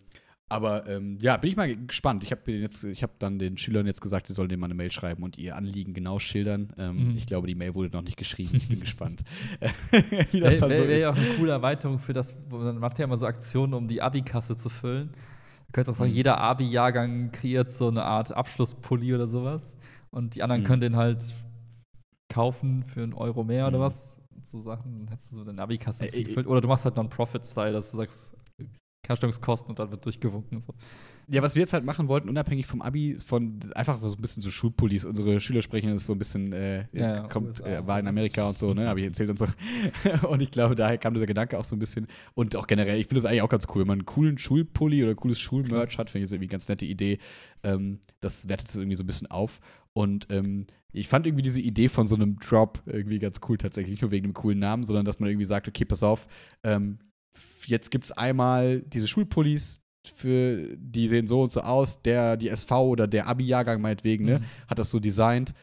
aber ähm, ja, bin ich mal gespannt. Ich habe jetzt, ich habe dann den Schülern jetzt gesagt, sie sollen denen mal eine Mail schreiben und ihr Anliegen genau schildern. Ähm, mhm. Ich glaube, die Mail wurde noch nicht geschrieben. Ich bin gespannt, wie das dann wär, so wär ist. Wäre ja auch eine coole Erweiterung für das, man macht ja immer so Aktionen, um die Abi-Kasse zu füllen. Du könntest auch sagen, mhm. jeder Abi-Jahrgang kreiert so eine Art Abschlusspulli oder sowas. Und die anderen mhm. können den halt kaufen für einen Euro mehr mhm. oder was. So Sachen, dann hättest du so eine Abi-Kasse äh, gefüllt. Oder du machst halt Non-Profit-Style, dass du sagst, Herstellungskosten und dann wird durchgewunken. So. Ja, was wir jetzt halt machen wollten, unabhängig vom Abi, von einfach so ein bisschen so Schulpullis. Unsere Schüler sprechen das so ein bisschen, äh, ja, kommt, äh, war in Amerika und so, ne, habe ich erzählt und so. und ich glaube, daher kam dieser Gedanke auch so ein bisschen. Und auch generell, ich finde das eigentlich auch ganz cool, wenn man einen coolen Schulpulli oder cooles Schulmerch hat, finde ich das irgendwie eine ganz nette Idee. Ähm, das wertet es irgendwie so ein bisschen auf. Und ähm, ich fand irgendwie diese Idee von so einem Drop irgendwie ganz cool tatsächlich. Nicht nur wegen dem coolen Namen, sondern dass man irgendwie sagt, okay, pass auf, ähm, jetzt gibt es einmal diese Schulpullis, für die sehen so und so aus. Der, die SV oder der Abi-Jahrgang meinetwegen, ne, mhm. hat das so designt.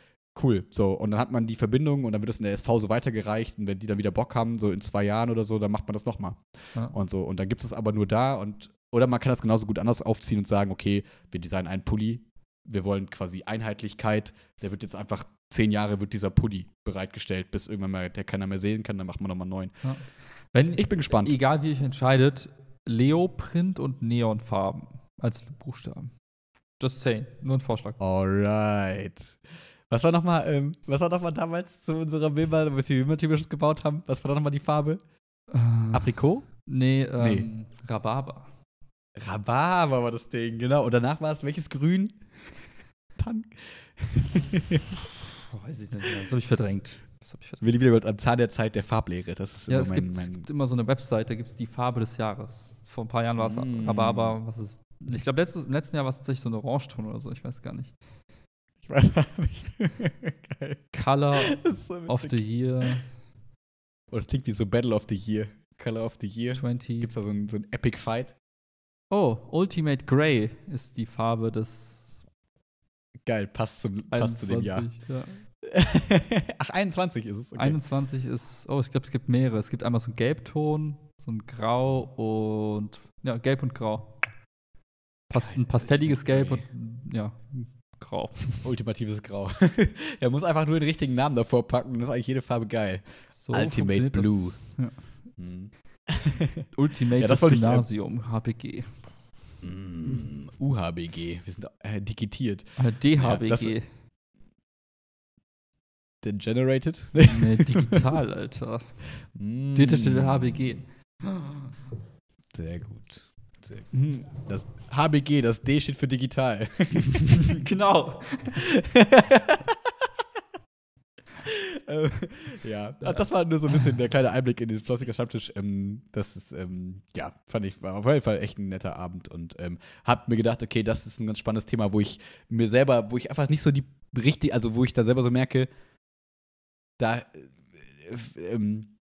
Cool. So, und dann hat man die Verbindung und dann wird das in der SV so weitergereicht. Und wenn die dann wieder Bock haben, so in zwei Jahren oder so, dann macht man das nochmal. Ja. Und so. Und dann gibt es aber nur da und oder man kann das genauso gut anders aufziehen und sagen, okay, wir designen einen Pulli, wir wollen quasi Einheitlichkeit, der wird jetzt einfach zehn Jahre wird dieser Pulli bereitgestellt, bis irgendwann mal der keiner mehr sehen kann, dann macht man nochmal einen neuen. Ja. Wenn, ich bin gespannt. Egal wie ich entscheidet, Leoprint und Neonfarben als Buchstaben. Just saying, nur ein Vorschlag. Alright. Was war nochmal, ähm, was war nochmal damals zu unserer Bilder, was wir typisches gebaut haben? Was war da nochmal die Farbe? Äh, Aprikot? Nee, ähm, nee. Rhabarber. Rhabarber war das Ding, genau. Und danach war es welches Grün? Tank. weiß ich nicht mehr. Das habe ich verdrängt. Das habe ich verdrängt. Willi Wiedergold am Zahn der Zeit der Farblehre. Das ist ja, es, mein, gibt, mein es gibt immer so eine Website, da gibt es die Farbe des Jahres. Vor ein paar Jahren war es mm. Rhabarber. Was ist. Ich glaube, im letzten Jahr war es tatsächlich so ein Orangeton oder so. Ich weiß gar nicht. Ich weiß gar nicht. Geil. Color so of the Year. Oh, das klingt wie so Battle of the Year. Color of the Year. 20. Gibt es da so ein, so ein Epic Fight? Oh, Ultimate Grey ist die Farbe des. Geil, passt, zum, passt 21, zu dem Jahr. Ja. Ach, 21 ist es. Okay. 21 ist, oh, ich glaube, es gibt mehrere. Es gibt einmal so einen Gelbton, So ein Grau und ja, Gelb und Grau. Pas ein pastelliges Gelb und ja, Grau. Ultimatives Grau. er muss einfach nur den richtigen Namen davor packen, dann ist eigentlich jede Farbe geil. So Ultimate Blue. Das, ja. Mhm. Ultimate Ja, das wollte ich, äh, Gymnasium, HBG. Mm, UHBG. Wir sind äh, digitiert. Äh, DHBG. Then generated. nee, digital, Alter. Mm, Digital HBG. Sehr gut. Sehr gut. Das HBG, das D steht für digital. genau. Ähm, ja, das war nur so ein bisschen der kleine Einblick in den Flossiger Stammtisch. Ähm, das ist, ähm, ja, fand ich, war auf jeden Fall echt ein netter Abend und ähm, hab mir gedacht, okay, das ist ein ganz spannendes Thema, wo ich mir selber, wo ich einfach nicht so die richtig, also wo ich da selber so merke, da äh, ähm,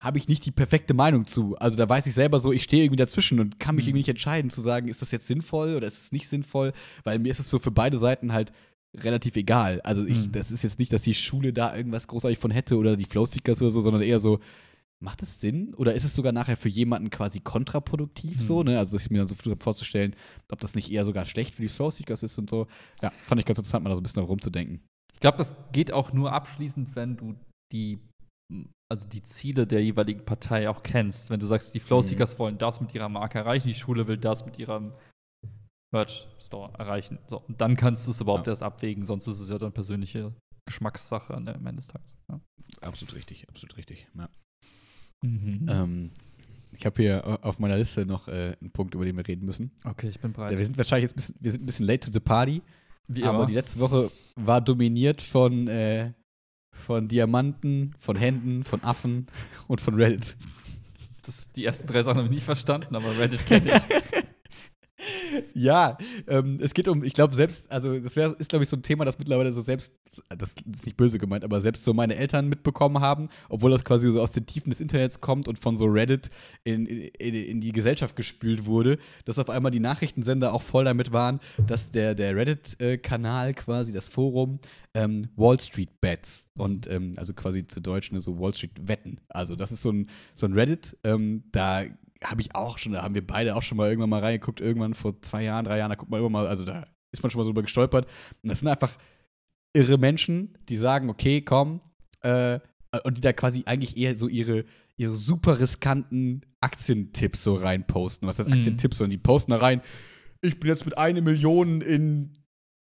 habe ich nicht die perfekte Meinung zu. Also da weiß ich selber so, ich stehe irgendwie dazwischen und kann mich Mhm. irgendwie nicht entscheiden zu sagen, ist das jetzt sinnvoll oder ist es nicht sinnvoll, weil mir ist es so für beide Seiten halt relativ egal. Also ich, Mhm. das ist jetzt nicht, dass die Schule da irgendwas großartig von hätte oder die Flowstickers oder so, sondern eher so, macht es Sinn? Oder ist es sogar nachher für jemanden quasi kontraproduktiv so, Mhm. ne? Also sich mir dann so vorzustellen, ob das nicht eher sogar schlecht für die Flowstickers ist und so. Ja, fand ich ganz interessant, mal da so ein bisschen rumzudenken. Ich glaube, das geht auch nur abschließend, wenn du die, also die Ziele der jeweiligen Partei auch kennst. Wenn du sagst, die Flowseekers wollen das mit ihrer Marke erreichen, die Schule will das mit ihrem Merch Store erreichen. So, und dann kannst du es überhaupt Ja. erst abwägen, sonst ist es ja dann persönliche Geschmackssache am Ende des Tages. Ja. Absolut richtig, absolut richtig. Ja. Mhm. Ähm, ich habe hier au- auf meiner Liste noch äh, einen Punkt, über den wir reden müssen. Okay, ich bin bereit. Ja, wir sind wahrscheinlich jetzt ein bisschen, wir sind ein bisschen late to the party, Wie aber immer. die letzte Woche war dominiert von, äh, von Diamanten, von Händen, von Affen und von Reddit. das, die ersten drei Sachen habe ich nie verstanden, aber Reddit kenne ich. Ja, ähm, es geht um, ich glaube, selbst, also das wär, ist, glaube ich, so ein Thema, das mittlerweile so selbst, das ist nicht böse gemeint, aber selbst so meine Eltern mitbekommen haben, obwohl das quasi so aus den Tiefen des Internets kommt und von so Reddit in, in, in die Gesellschaft gespült wurde, dass auf einmal die Nachrichtensender auch voll damit waren, dass der, der Reddit-Kanal quasi, das Forum, ähm, Wall Street Bets und ähm, also quasi zu Deutsch ne, so Wall Street Wetten. Also das ist so ein, so ein Reddit, ähm, da habe ich auch schon, da haben wir beide auch schon mal irgendwann mal reingeguckt, irgendwann vor zwei Jahren, drei Jahren, da guckt man immer mal, also da ist man schon mal so drüber gestolpert. Und das sind einfach irre Menschen, die sagen, okay, komm, äh, und die da quasi eigentlich eher so ihre, ihre super riskanten Aktientipps so reinposten. Was heißt Mhm. Aktientipps? Sondern die posten da rein, ich bin jetzt mit eine Million in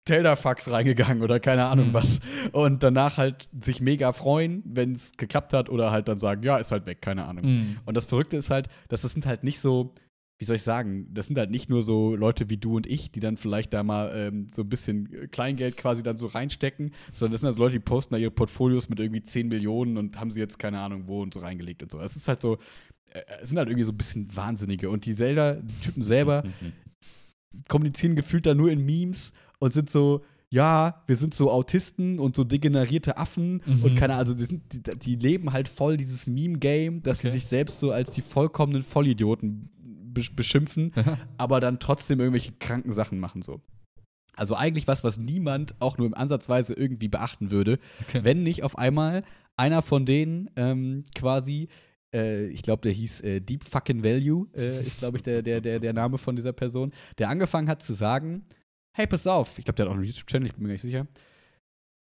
Teldafax reingegangen oder keine Ahnung Mhm. was. Und danach halt sich mega freuen, wenn es geklappt hat oder halt dann sagen, ja, ist halt weg, keine Ahnung. Mhm. Und das Verrückte ist halt, dass das sind halt nicht so, wie soll ich sagen, das sind halt nicht nur so Leute wie du und ich, die dann vielleicht da mal ähm, so ein bisschen Kleingeld quasi dann so reinstecken, sondern das sind halt Leute, die posten da ihre Portfolios mit irgendwie 10 Millionen und haben sie jetzt keine Ahnung wo und so reingelegt und so. Es ist halt so, äh, es sind halt irgendwie so ein bisschen Wahnsinnige. Und die selber, die Typen selber, kommunizieren gefühlt da nur in Memes und sind so, ja, wir sind so Autisten und so degenerierte Affen Mhm. und keine also die, sind, die, die leben halt voll dieses Meme-Game, dass Okay. sie sich selbst so als die vollkommenen Vollidioten besch- beschimpfen, aber dann trotzdem irgendwelche kranken Sachen machen so. Also eigentlich was, was niemand auch nur im Ansatzweise irgendwie beachten würde, Okay. wenn nicht auf einmal einer von denen ähm, quasi, äh, ich glaube, der hieß äh, Deep Fucking Value, äh, ist, glaube ich, der, der, der, der Name von dieser Person, der angefangen hat zu sagen, hey, pass auf, ich glaube, der hat auch einen YouTube-Channel, ich bin mir gar nicht sicher.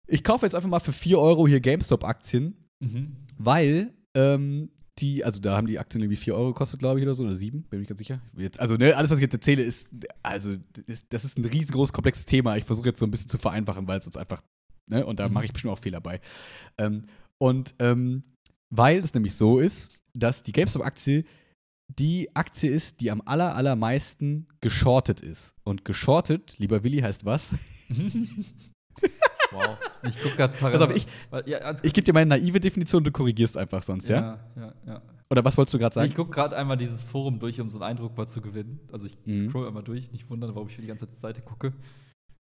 Ich kaufe jetzt einfach mal für 4 Euro hier GameStop-Aktien, Mhm. weil ähm, die, also da haben die Aktien irgendwie 4 Euro gekostet, glaube ich, oder so, oder 7, bin ich ganz sicher. Jetzt, also, ne, alles, was ich jetzt erzähle, ist, also, ist, das ist ein riesengroßes, komplexes Thema. Ich versuche jetzt so ein bisschen zu vereinfachen, weil es uns einfach, ne, und da Mhm. mache ich bestimmt auch Fehler bei. Ähm, und ähm, weil es nämlich so ist, dass die GameStop-Aktie die Aktie ist, die am aller, allermeisten geschortet ist. Und geschortet, lieber Willi, heißt was? Wow. Ich gucke gerade Pass auf, ich, Ja, alles ich gebe dir meine naive Definition und du korrigierst einfach sonst, ja? ja, ja, ja. Oder was wolltest du gerade sagen? Ich gucke gerade einmal dieses Forum durch, um so einen Eindruck mal zu gewinnen. Also ich Mhm. scroll einmal durch, nicht wundern, warum ich für die ganze Seite gucke.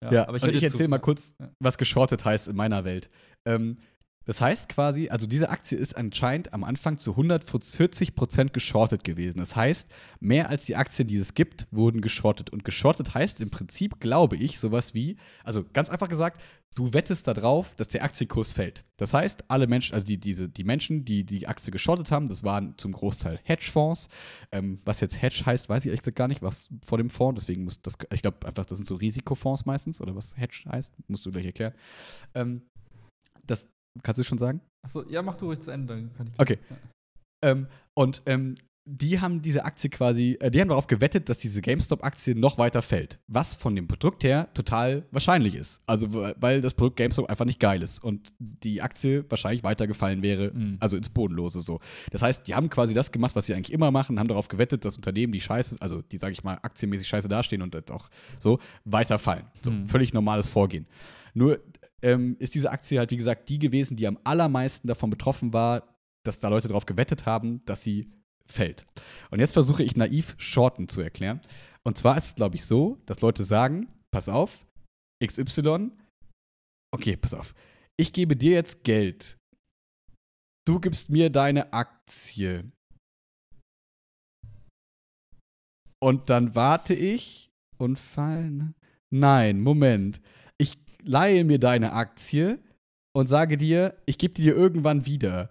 Ja, aber aber ich, ich erzähle mal kurz, Ja. was geschortet heißt in meiner Welt. Ähm, Das heißt quasi, also diese Aktie ist anscheinend am Anfang zu 140 Prozent geschortet gewesen. Das heißt, mehr als die Aktien, die es gibt, wurden geschortet. Und geschortet heißt im Prinzip, glaube ich, sowas wie, also ganz einfach gesagt, du wettest darauf, dass der Aktienkurs fällt. Das heißt, alle Menschen, also die, diese, die Menschen, die die Aktie geschortet haben, das waren zum Großteil Hedgefonds. Ähm, was jetzt Hedge heißt, weiß ich ehrlich gesagt gar nicht, was vor dem Fonds, deswegen muss das, ich glaube einfach, das sind so Risikofonds meistens, oder was Hedge heißt, musst du gleich erklären. Ähm, das, Kannst du schon sagen? Achso, ja, mach du ruhig zu Ende, dann kann ich. Okay. Ja. Ähm, und ähm, die haben diese Aktie quasi, äh, die haben darauf gewettet, dass diese GameStop-Aktie noch weiter fällt. Was von dem Produkt her total wahrscheinlich ist. Also, weil das Produkt GameStop einfach nicht geil ist und die Aktie wahrscheinlich weitergefallen wäre, mhm. also ins Bodenlose so. Das heißt, die haben quasi das gemacht, was sie eigentlich immer machen, haben darauf gewettet, dass Unternehmen, die scheiße, also die, sage ich mal, aktienmäßig scheiße dastehen und jetzt auch so, weiterfallen. So, mhm. völlig normales Vorgehen. Nur ähm, ist diese Aktie halt, wie gesagt, die gewesen, die am allermeisten davon betroffen war, dass da Leute darauf gewettet haben, dass sie fällt. Und jetzt versuche ich naiv Shorten zu erklären. Und zwar ist es, glaube ich, so, dass Leute sagen: Pass auf, XY, okay, pass auf, ich gebe dir jetzt Geld. Du gibst mir deine Aktie. Und dann warte ich und fallen. Nein, Moment leihe mir deine Aktie und sage dir, ich gebe die dir irgendwann wieder.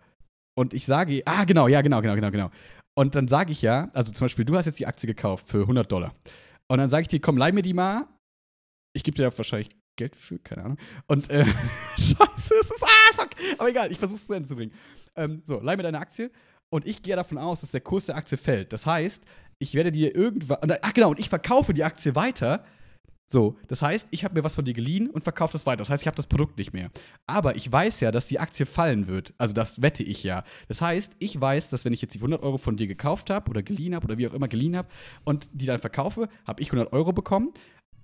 Und ich sage, ah, genau, ja, genau, genau, genau, genau. Und dann sage ich ja, also zum Beispiel, du hast jetzt die Aktie gekauft für 100 Dollar. Und dann sage ich dir, komm, leih mir die mal. Ich gebe dir da wahrscheinlich Geld für, keine Ahnung. Und, äh, scheiße, es ist, ah, fuck. Aber egal, ich versuche es zu Ende zu bringen. Ähm, so, leih mir deine Aktie. Und ich gehe davon aus, dass der Kurs der Aktie fällt. Das heißt, ich werde dir irgendwann, ach genau, und ich verkaufe die Aktie weiter so, das heißt, ich habe mir was von dir geliehen und verkaufe das weiter. Das heißt, ich habe das Produkt nicht mehr. Aber ich weiß ja, dass die Aktie fallen wird. Also das wette ich ja. Das heißt, ich weiß, dass wenn ich jetzt die 100 Euro von dir gekauft habe oder geliehen habe oder wie auch immer geliehen habe und die dann verkaufe, habe ich 100 Euro bekommen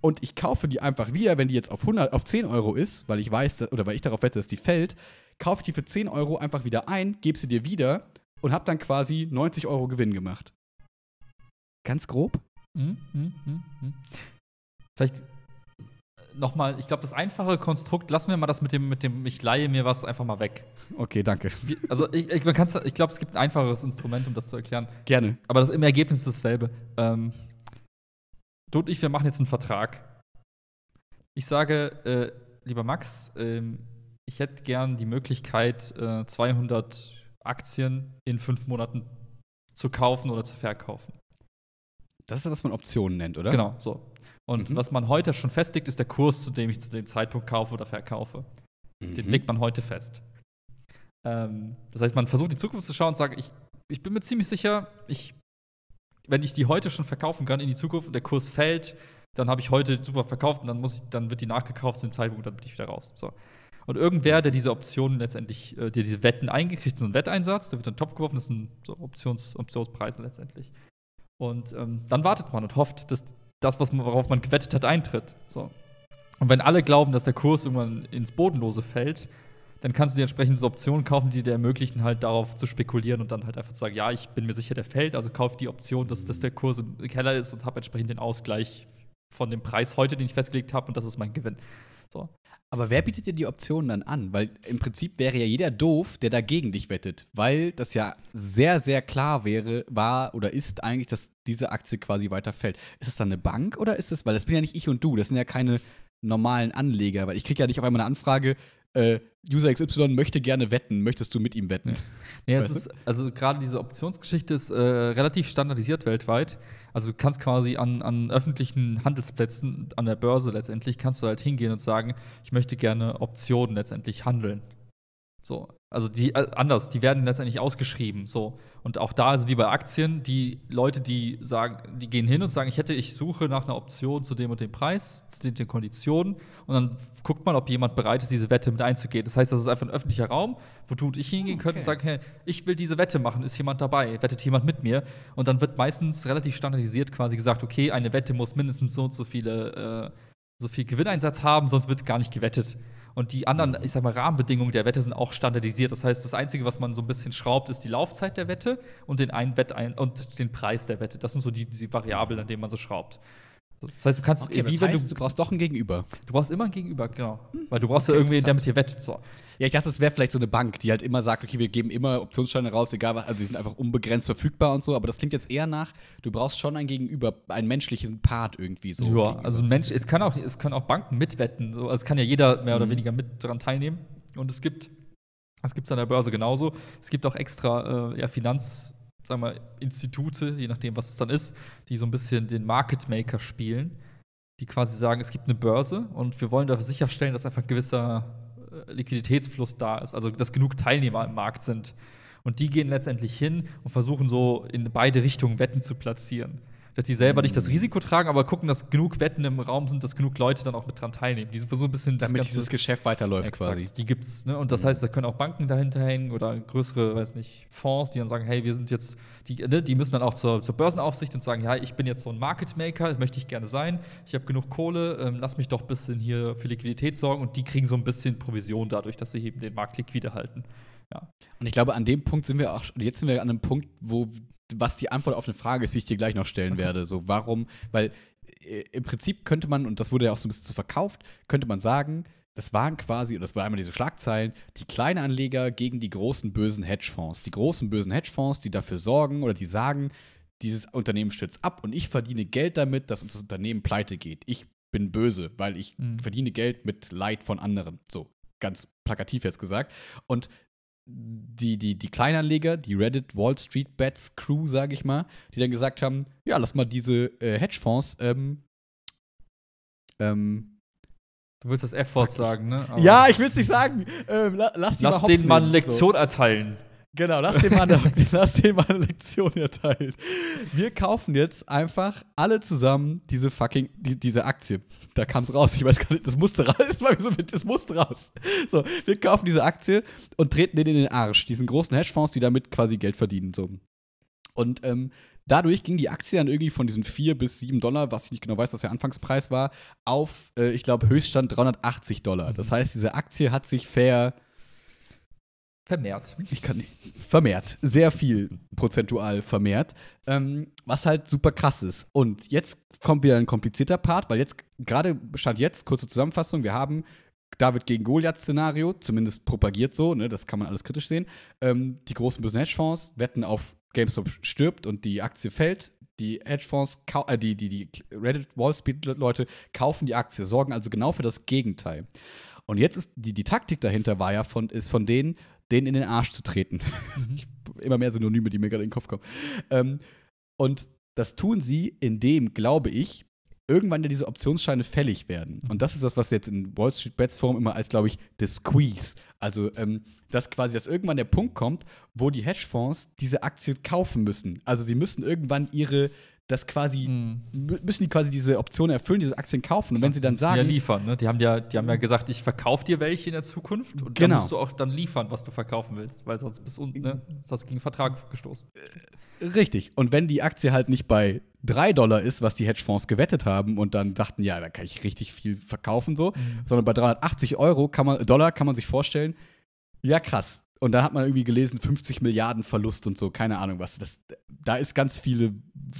und ich kaufe die einfach wieder, wenn die jetzt auf, 100, auf 10 Euro ist, weil ich weiß, oder weil ich darauf wette, dass die fällt, kaufe ich die für 10 Euro einfach wieder ein, gebe sie dir wieder und habe dann quasi 90 Euro Gewinn gemacht. Ganz grob? Mh, mh, mh. Vielleicht nochmal, ich glaube, das einfache Konstrukt, lassen wir mal das mit dem, mit dem, ich leihe mir was einfach mal weg. Okay, danke. Wie, also ich, ich, ich glaube, es gibt ein einfacheres Instrument, um das zu erklären. Gerne. Aber das, im Ergebnis ist dasselbe. Ähm, du und ich, wir machen jetzt einen Vertrag. Ich sage, äh, lieber Max, äh, ich hätte gern die Möglichkeit, äh, 200 Aktien in fünf Monaten zu kaufen oder zu verkaufen. Das ist, was man Optionen nennt, oder? Genau, so. Und mhm. was man heute schon festlegt, ist der Kurs, zu dem ich zu dem Zeitpunkt kaufe oder verkaufe. Mhm. Den legt man heute fest. Ähm, das heißt, man versucht in die Zukunft zu schauen und sagt, ich, ich bin mir ziemlich sicher, ich, wenn ich die heute schon verkaufen kann in die Zukunft und der Kurs fällt, dann habe ich heute super verkauft und dann, muss ich, dann wird die nachgekauft zu dem Zeitpunkt und dann bin ich wieder raus. So. Und irgendwer, der diese Optionen letztendlich, äh, der diese Wetten eingekriegt, so einen Wetteinsatz, der wird dann Topf geworfen, das sind so Options, Optionspreise letztendlich. Und ähm, dann wartet man und hofft, dass das, was man, worauf man gewettet hat, eintritt. So. Und wenn alle glauben, dass der Kurs irgendwann ins Bodenlose fällt, dann kannst du dir entsprechend diese Optionen kaufen, die dir ermöglichen, halt darauf zu spekulieren und dann halt einfach zu sagen, ja, ich bin mir sicher, der fällt, also kauf die Option, dass, dass der Kurs im Keller ist und habe entsprechend den Ausgleich von dem Preis heute, den ich festgelegt habe, und das ist mein Gewinn. So. Aber wer bietet dir die Optionen dann an? Weil im Prinzip wäre ja jeder doof, der dagegen dich wettet. Weil das ja sehr, sehr klar wäre, war oder ist eigentlich, dass diese Aktie quasi weiterfällt. Ist es dann eine Bank oder ist es, weil das bin ja nicht ich und du, das sind ja keine normalen Anleger, weil ich kriege ja nicht auf einmal eine Anfrage, äh, User XY möchte gerne wetten, möchtest du mit ihm wetten? Ja, es ist, also gerade diese Optionsgeschichte ist äh, relativ standardisiert weltweit. Also du kannst quasi an, an öffentlichen Handelsplätzen, an der Börse letztendlich, kannst du halt hingehen und sagen, ich möchte gerne Optionen letztendlich handeln. So, also die äh, anders, die werden letztendlich ausgeschrieben. So. Und auch da ist es wie bei Aktien, die Leute, die sagen, die gehen hin und sagen, ich hätte, ich suche nach einer Option zu dem und dem Preis, zu den, den Konditionen, und dann guckt man, ob jemand bereit ist, diese Wette mit einzugehen. Das heißt, das ist einfach ein öffentlicher Raum, wo du und ich hingehen okay. können und sagen, hey, ich will diese Wette machen, ist jemand dabei, wettet jemand mit mir? Und dann wird meistens relativ standardisiert quasi gesagt, okay, eine Wette muss mindestens so und so viele, äh, so viel Gewinneinsatz haben, sonst wird gar nicht gewettet. Und die anderen, ich sag mal, Rahmenbedingungen der Wette sind auch standardisiert. Das heißt, das Einzige, was man so ein bisschen schraubt, ist die Laufzeit der Wette und den einen Wettein und den Preis der Wette. Das sind so die, die Variablen, an denen man so schraubt. Das heißt, du kannst, Okay, wie wenn heißt, du, du brauchst doch ein Gegenüber. du brauchst immer ein Gegenüber, genau. Weil du brauchst Okay, ja irgendwen, der mit dir wettet. So. Ja, ich dachte, das wäre vielleicht so eine Bank, die halt immer sagt, okay, wir geben immer Optionsscheine raus, egal was, also die sind einfach unbegrenzt verfügbar und so, aber das klingt jetzt eher nach, du brauchst schon ein Gegenüber, einen menschlichen Part irgendwie so. Ja, gegenüber. also Mensch, es kann auch, es können auch Banken mitwetten. So. Also es kann ja jeder mehr oder Mhm. weniger mit daran teilnehmen. Und es gibt, das gibt es an der Börse genauso. Es gibt auch extra äh, ja, Finanz, sagen wir, Institute, je nachdem, was es dann ist, die so ein bisschen den Market Maker spielen, die quasi sagen, es gibt eine Börse und wir wollen dafür sicherstellen, dass einfach ein gewisser äh, Liquiditätsfluss da ist, also dass genug Teilnehmer im Markt sind. Und die gehen letztendlich hin und versuchen so in beide Richtungen Wetten zu platzieren. Dass die selber nicht das Risiko tragen, aber gucken, dass genug Wetten im Raum sind, dass genug Leute dann auch mit dran teilnehmen. Die versuchen ein bisschen damit dieses Geschäft weiterläuft Exakt, quasi. Die gibt's, ne? Und das heißt, da können auch Banken dahinter hängen oder größere, weiß nicht, Fonds, die dann sagen, hey, wir sind jetzt, die, ne, die müssen dann auch zur, zur Börsenaufsicht und sagen, ja, ich bin jetzt so ein Market Maker, möchte ich gerne sein, ich habe genug Kohle, ähm, lass mich doch ein bisschen hier für Liquidität sorgen und die kriegen so ein bisschen Provision dadurch, dass sie eben den Markt liquide halten. Und ich glaube, an dem Punkt sind wir auch, jetzt sind wir an einem Punkt, wo, was die Antwort auf eine Frage ist, die ich dir gleich noch stellen werde. So, warum? Weil äh, im Prinzip könnte man, und das wurde ja auch so ein bisschen so verkauft, könnte man sagen, das waren quasi, und das war einmal diese Schlagzeilen, die Kleinanleger gegen die großen bösen Hedgefonds. Die großen bösen Hedgefonds, die dafür sorgen oder die sagen, dieses Unternehmen stürzt ab und ich verdiene Geld damit, dass unser Unternehmen pleite geht. Ich bin böse, weil ich Mhm. verdiene Geld mit Leid von anderen. So, ganz plakativ jetzt gesagt. Und die, die, die Kleinanleger, die Reddit Wall Street Bets Crew, sage ich mal, die dann gesagt haben, ja, lass mal diese äh, Hedgefonds ähm, ähm, Du willst das F-Wort sagen, ne? Aber ja, ich will es nicht sagen. Ähm, la, lass die Lass mal denen mal eine. Lektion erteilen. Genau, lass denen, mal eine, lass denen mal eine Lektion erteilen. Wir kaufen jetzt einfach alle zusammen diese fucking, die, diese Aktie. Da kam es raus. Ich weiß gar nicht, das musste raus. Das, musste raus. So, wir kaufen diese Aktie und treten den in den Arsch. Diesen großen Hedgefonds, die damit quasi Geld verdienen. So. Und ähm, dadurch ging die Aktie dann irgendwie von diesen 4 bis 7 Dollar, was ich nicht genau weiß, was der Anfangspreis war, auf, äh, ich glaube, Höchststand 380 Dollar. Das heißt, diese Aktie hat sich ver, Vermehrt. ich kann nicht, vermehrt, sehr viel prozentual vermehrt, ähm, was halt super krass ist. Und jetzt kommt wieder ein komplizierter Part, weil jetzt, gerade stand jetzt, kurze Zusammenfassung, wir haben David gegen Goliath-Szenario, zumindest propagiert so, ne, das kann man alles kritisch sehen. Ähm, die großen bösen Hedgefonds wetten auf GameStop stirbt und die Aktie fällt. Die Hedgefonds, äh, die, die, die Reddit Wall Street-Leute kaufen die Aktie, sorgen also genau für das Gegenteil. Und jetzt ist die, die Taktik dahinter war ja von, ist von denen, denen in den Arsch zu treten. Immer mehr Synonyme, die mir gerade in den Kopf kommen. Ähm, und das tun sie, indem, glaube ich, irgendwann ja diese Optionsscheine fällig werden. Und das ist das, was jetzt in Wall Street Bets Form immer als, glaube ich, the squeeze. Also, ähm, dass quasi, dass irgendwann der Punkt kommt, wo die Hedgefonds diese Aktie kaufen müssen. Also, sie müssen irgendwann ihre, das quasi, Mhm. mü- müssen die quasi diese Option erfüllen, diese Aktien kaufen. Und wenn sie dann Müssen Ja sagen, liefern, ne? Die haben ja, die haben ja gesagt, ich verkaufe dir welche in der Zukunft und Genau. dann musst du auch dann liefern, was du verkaufen willst, weil sonst bist du ne, ist das gegen Vertrag gestoßen. Richtig. Und wenn die Aktie halt nicht bei 3 Dollar ist, was die Hedgefonds gewettet haben und dann dachten, ja, da kann ich richtig viel verkaufen, so, sondern bei 380 Euro kann man, Dollar kann man sich vorstellen, ja, krass. Und da hat man irgendwie gelesen, 50 Milliarden Verlust und so, keine Ahnung was. Das, da ist ganz viele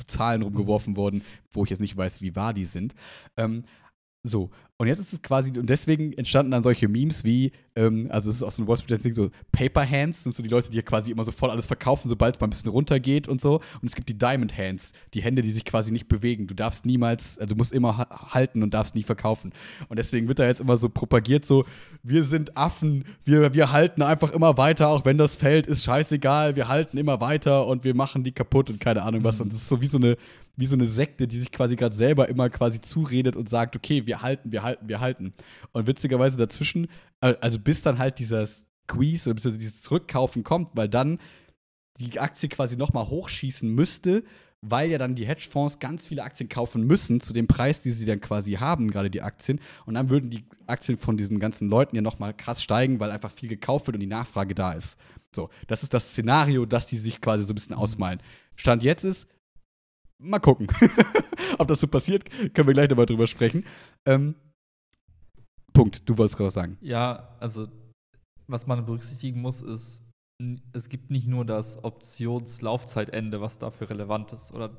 Zahlen rumgeworfen worden, wo ich jetzt nicht weiß, wie wahr die sind. Ähm, so, und jetzt ist es quasi, und deswegen entstanden dann solche Memes wie, ähm, also es ist aus dem Wall Street Ding so Paper Hands, sind so die Leute, die ja quasi immer so voll alles verkaufen, sobald es mal ein bisschen runtergeht und so. Und es gibt die Diamond Hands, die Hände, die sich quasi nicht bewegen. Du darfst niemals, also du musst immer ha halten und darfst nie verkaufen. Und deswegen wird da jetzt immer so propagiert, so, wir sind Affen, wir, wir halten einfach immer weiter, auch wenn das fällt, ist scheißegal, wir halten immer weiter und wir machen die kaputt und keine Ahnung was. Und das ist so wie so eine, wie so eine Sekte, die sich quasi gerade selber immer quasi zuredet und sagt, okay, wir halten, wir halten, wir halten. Und witzigerweise dazwischen, äh, also bis dann halt dieser Squeeze oder bis dieses Zurückkaufen kommt, weil dann die Aktie quasi nochmal hochschießen müsste, weil ja dann die Hedgefonds ganz viele Aktien kaufen müssen zu dem Preis, die sie dann quasi haben, gerade die Aktien. Und dann würden die Aktien von diesen ganzen Leuten ja nochmal krass steigen, weil einfach viel gekauft wird und die Nachfrage da ist. So, das ist das Szenario, das die sich quasi so ein bisschen ausmalen. Stand jetzt ist, mal gucken. Ob das so passiert, können wir gleich nochmal drüber sprechen. Ähm, Punkt, du wolltest gerade was sagen. Ja, also was man berücksichtigen muss, ist, es gibt nicht nur das Optionslaufzeitende, was dafür relevant ist. Oder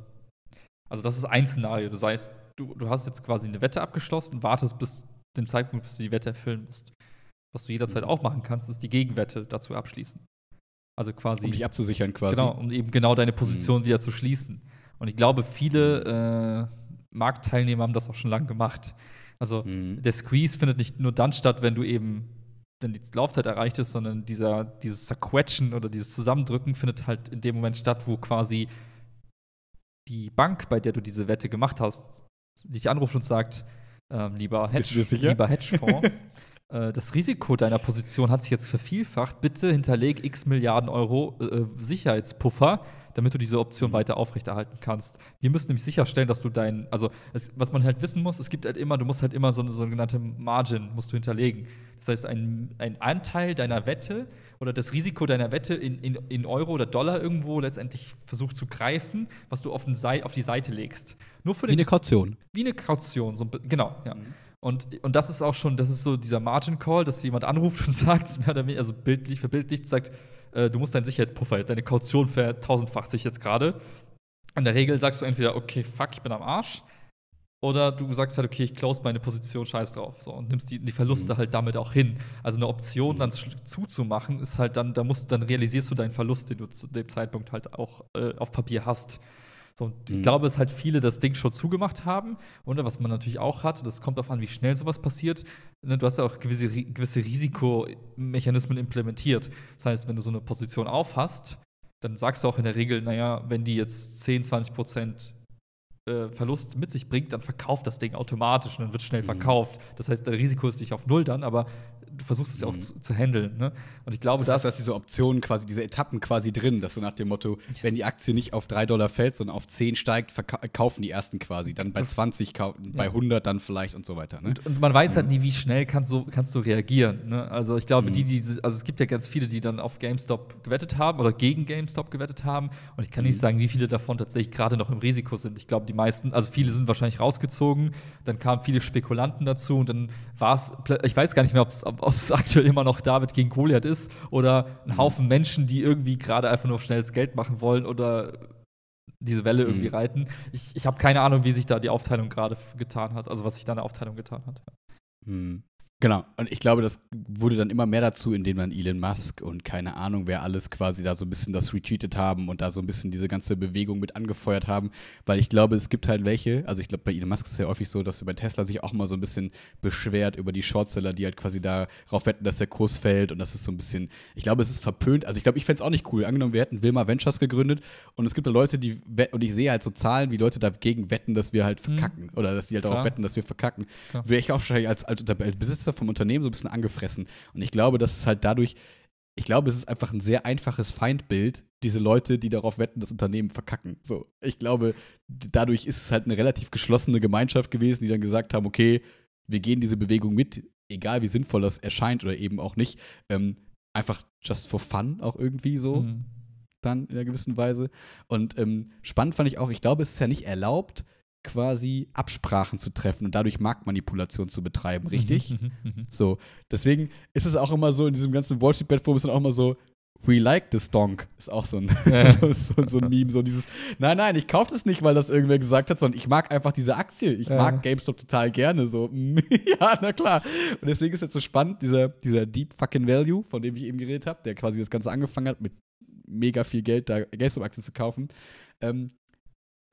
also das ist ein Szenario. Das heißt, du, du hast jetzt quasi eine Wette abgeschlossen, wartest bis dem Zeitpunkt, bis du die Wette erfüllen musst. Was du jederzeit auch machen kannst, ist die Gegenwette dazu abschließen. Also quasi. Um dich abzusichern quasi. Genau, um eben genau deine Position wieder zu schließen. Und ich glaube, viele äh, Marktteilnehmer haben das auch schon lange gemacht. Also Mhm. der Squeeze findet nicht nur dann statt, wenn du eben dann die Laufzeit erreicht ist, sondern dieser, dieses Zerquetschen oder dieses Zusammendrücken findet halt in dem Moment statt, wo quasi die Bank, bei der du diese Wette gemacht hast, dich anruft und sagt, ähm, lieber, Hedge, lieber Hedgefonds, äh, das Risiko deiner Position hat sich jetzt vervielfacht. Bitte hinterleg x Milliarden Euro äh, Sicherheitspuffer, damit du diese Option weiter aufrechterhalten kannst. Wir müssen nämlich sicherstellen, dass du dein, also es, was man halt wissen muss, es gibt halt immer, du musst halt immer so eine sogenannte Margin musst du hinterlegen. Das heißt, ein, ein Anteil deiner Wette oder das Risiko deiner Wette in, in, in Euro oder Dollar irgendwo letztendlich versucht zu greifen, was du auf, den Sei, auf die Seite legst. Nur für Wie eine Kaution. wie eine Kaution, so, genau, ja. Und, und das ist auch schon, das ist so dieser Margin Call, dass jemand anruft und sagt, mehr oder weniger, also bildlich, verbildlicht, sagt, äh, du musst deinen Sicherheitspuffer, deine Kaution vertausendfacht sich jetzt gerade. In der Regel sagst du entweder, okay, fuck, ich bin am Arsch, oder du sagst halt, okay, ich close meine Position, scheiß drauf. So, und nimmst die, die Verluste Mhm. halt damit auch hin. Also eine Option dann sch- zuzumachen, ist halt dann, da musst, dann realisierst du deinen Verlust, den du zu dem Zeitpunkt halt auch äh, auf Papier hast. So, und ich Mhm. glaube, dass halt viele das Ding schon zugemacht haben. Und was man natürlich auch hat, das kommt darauf an, wie schnell sowas passiert. Ne, Du hast ja auch gewisse, gewisse Risikomechanismen implementiert. Das heißt, wenn du so eine Position aufhast, dann sagst du auch in der Regel, naja, wenn die jetzt 10, 20 Prozent äh, Verlust mit sich bringt, dann verkauft das Ding automatisch und dann wird schnell Mhm. verkauft. Das heißt, das Risiko ist nicht auf Null dann, aber du versuchst es ja auch Mhm. zu, zu handeln. Ne? Und ich glaube, Das heißt, das, dass diese Optionen quasi, diese Etappen quasi drin, dass so nach dem Motto, wenn die Aktie nicht auf 3 Dollar fällt, sondern auf 10 steigt, verka- kaufen die ersten quasi. Dann bei Das- 20, kau- bei 100 dann vielleicht und so weiter. Ne? Und, und man weiß halt nie, wie schnell kannst du, kannst du reagieren. Ne? Also ich glaube, die, die, also es gibt ja ganz viele, die dann auf GameStop gewettet haben oder gegen GameStop gewettet haben. Und ich kann nicht sagen, wie viele davon tatsächlich gerade noch im Risiko sind. Ich glaube, die meisten, also viele sind wahrscheinlich rausgezogen. Dann kamen viele Spekulanten dazu und dann war es, ich weiß gar nicht mehr, ob es aktuell immer noch David gegen Goliath ist oder ein Haufen Menschen, die irgendwie gerade einfach nur schnelles Geld machen wollen oder diese Welle irgendwie Mhm. reiten. Ich, ich habe keine Ahnung, wie sich da die Aufteilung gerade getan hat, also was sich da eine Aufteilung getan hat. Hm. Genau. Und ich glaube, das wurde dann immer mehr dazu, indem dann Elon Musk und keine Ahnung, wer alles quasi da so ein bisschen das retweetet haben und da so ein bisschen diese ganze Bewegung mit angefeuert haben. Weil ich glaube, es gibt halt welche, also ich glaube, bei Elon Musk ist es ja häufig so, dass er bei Tesla sich auch mal so ein bisschen beschwert über die Shortseller, die halt quasi darauf wetten, dass der Kurs fällt. Und das ist so ein bisschen, ich glaube, es ist verpönt. Also ich glaube, ich fände es auch nicht cool. Angenommen, wir hätten Wilma Ventures gegründet und es gibt da Leute, die wetten, und ich sehe halt so Zahlen, wie Leute dagegen wetten, dass wir halt verkacken. Oder dass die halt darauf Klar. wetten, dass wir verkacken. Wäre ich auch wahrscheinlich als, als, als Besitzer vom Unternehmen so ein bisschen angefressen. Und ich glaube, dass es halt dadurch, ich glaube, es ist einfach ein sehr einfaches Feindbild, diese Leute, die darauf wetten, das Unternehmen verkacken. So, ich glaube, dadurch ist es halt eine relativ geschlossene Gemeinschaft gewesen, die dann gesagt haben, okay, wir gehen diese Bewegung mit, egal wie sinnvoll das erscheint oder eben auch nicht. Ähm, einfach just for fun auch irgendwie so Mhm. dann in einer gewissen Weise. Und ähm, spannend fand ich auch, ich glaube, es ist ja nicht erlaubt, quasi Absprachen zu treffen und dadurch Marktmanipulation zu betreiben, richtig? Mhm, mhm, mhm. So, deswegen ist es auch immer so, in diesem ganzen Wall Street Plattform ist dann auch immer so, we like this donk, ist auch so ein, Ja. so, so, so ein Meme, so dieses, nein, nein, ich kaufe das nicht, weil das irgendwer gesagt hat, sondern ich mag einfach diese Aktie, ich Ja. mag GameStop total gerne, so, ja, na klar. Und deswegen ist jetzt so spannend, dieser, dieser Deep fucking Value, von dem ich eben geredet habe, der quasi das Ganze angefangen hat, mit mega viel Geld da GameStop-Aktien zu kaufen. Ähm,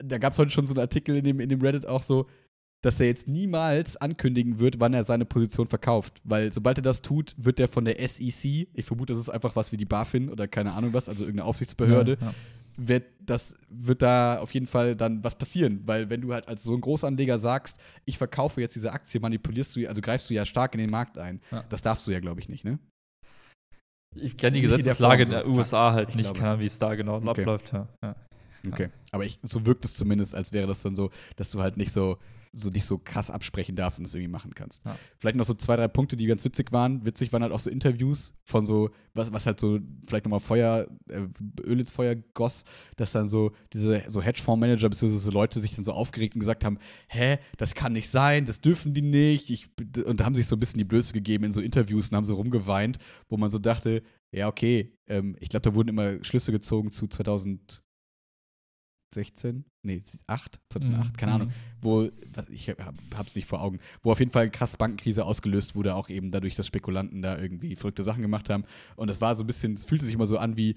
da gab es heute schon so einen Artikel in dem, in dem Reddit auch so, dass er jetzt niemals ankündigen wird, wann er seine Position verkauft. Weil sobald er das tut, wird er von der SEC, ich vermute, das ist einfach was wie die BaFin oder keine Ahnung was, also irgendeine Aufsichtsbehörde, Ja, ja. wird das wird da auf jeden Fall dann was passieren, weil wenn du halt als so ein Großanleger sagst, ich verkaufe jetzt diese Aktie, manipulierst du, also greifst du ja stark in den Markt ein. Ja. Das darfst du ja, glaube ich, nicht, ne? Ich kenne die Nicht in der Gesetzeslage in der so. USA halt Ich nicht, glaube. Ahnung, wie es da genau Okay. abläuft. Ja. Okay. Aber ich, so wirkt es zumindest, als wäre das dann so, dass du halt nicht so, so nicht so krass absprechen darfst und das irgendwie machen kannst. Ja. Vielleicht noch so zwei, drei Punkte, die ganz witzig waren. Witzig waren halt auch so Interviews von so, was, was halt so vielleicht nochmal Feuer, äh, Öl ins Feuer goss, dass dann so diese so Hedgefondsmanager bzw. so Leute sich dann so aufgeregt und gesagt haben, hä, das kann nicht sein, das dürfen die nicht. Ich, und da haben sich so ein bisschen die Blöße gegeben in so Interviews und haben so rumgeweint, wo man so dachte, ja, okay, ähm, ich glaube, da wurden immer Schlüsse gezogen zu 2000 16, nee, 8, 2008, Mhm. keine Ahnung, wo, was- ich hab, hab's nicht vor Augen, wo auf jeden Fall krass Bankenkrise ausgelöst wurde, auch eben dadurch, dass Spekulanten da irgendwie verrückte Sachen gemacht haben. Und es war so ein bisschen, es fühlte sich immer so an wie,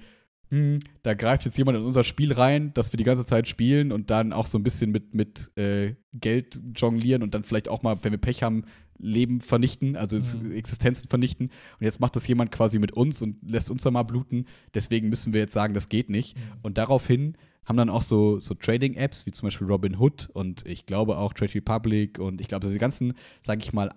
hm, da greift jetzt jemand in unser Spiel rein, das wir die ganze Zeit spielen und dann auch so ein bisschen mit, mit äh, Geld jonglieren und dann vielleicht auch mal, wenn wir Pech haben, Leben vernichten, also Mhm. Existenzen vernichten. Und jetzt macht das jemand quasi mit uns und lässt uns da mal bluten. Deswegen müssen wir jetzt sagen, das geht nicht. Und daraufhin haben dann auch so, so Trading-Apps wie zum Beispiel Robinhood und ich glaube auch Trade Republic und ich glaube, diese ganzen, sage ich mal,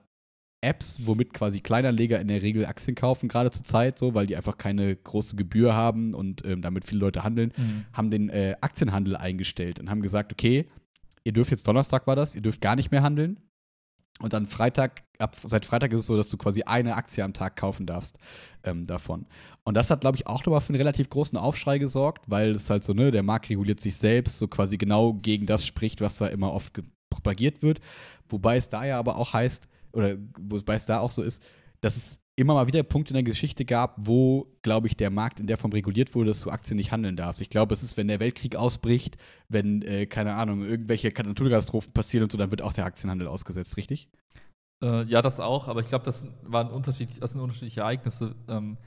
Apps, womit quasi Kleinanleger in der Regel Aktien kaufen, gerade zur Zeit so, weil die einfach keine große Gebühr haben und ähm, damit viele Leute handeln, Mhm. haben den äh, Aktienhandel eingestellt und haben gesagt, okay, ihr dürft jetzt Donnerstag war das, ihr dürft gar nicht mehr handeln. Und dann Freitag, ab seit Freitag ist es so, dass du quasi eine Aktie am Tag kaufen darfst ähm, davon. Und das hat, glaube ich, auch nochmal für einen relativ großen Aufschrei gesorgt, weil es halt so, ne, der Markt reguliert sich selbst, so quasi genau gegen das spricht, was da immer oft propagiert wird. Wobei es da ja aber auch heißt, oder wobei es da auch so ist, dass es immer mal wieder Punkte in der Geschichte gab, wo, glaube ich, der Markt in der Form reguliert wurde, dass du Aktien nicht handeln darfst. Ich glaube, es ist, wenn der Weltkrieg ausbricht, wenn, äh, keine Ahnung, irgendwelche Naturkatastrophen passieren und so, dann wird auch der Aktienhandel ausgesetzt, richtig? Äh, ja, das auch, aber ich glaube, das waren unterschiedlich, das sind unterschiedliche Ereignisse. Ähm,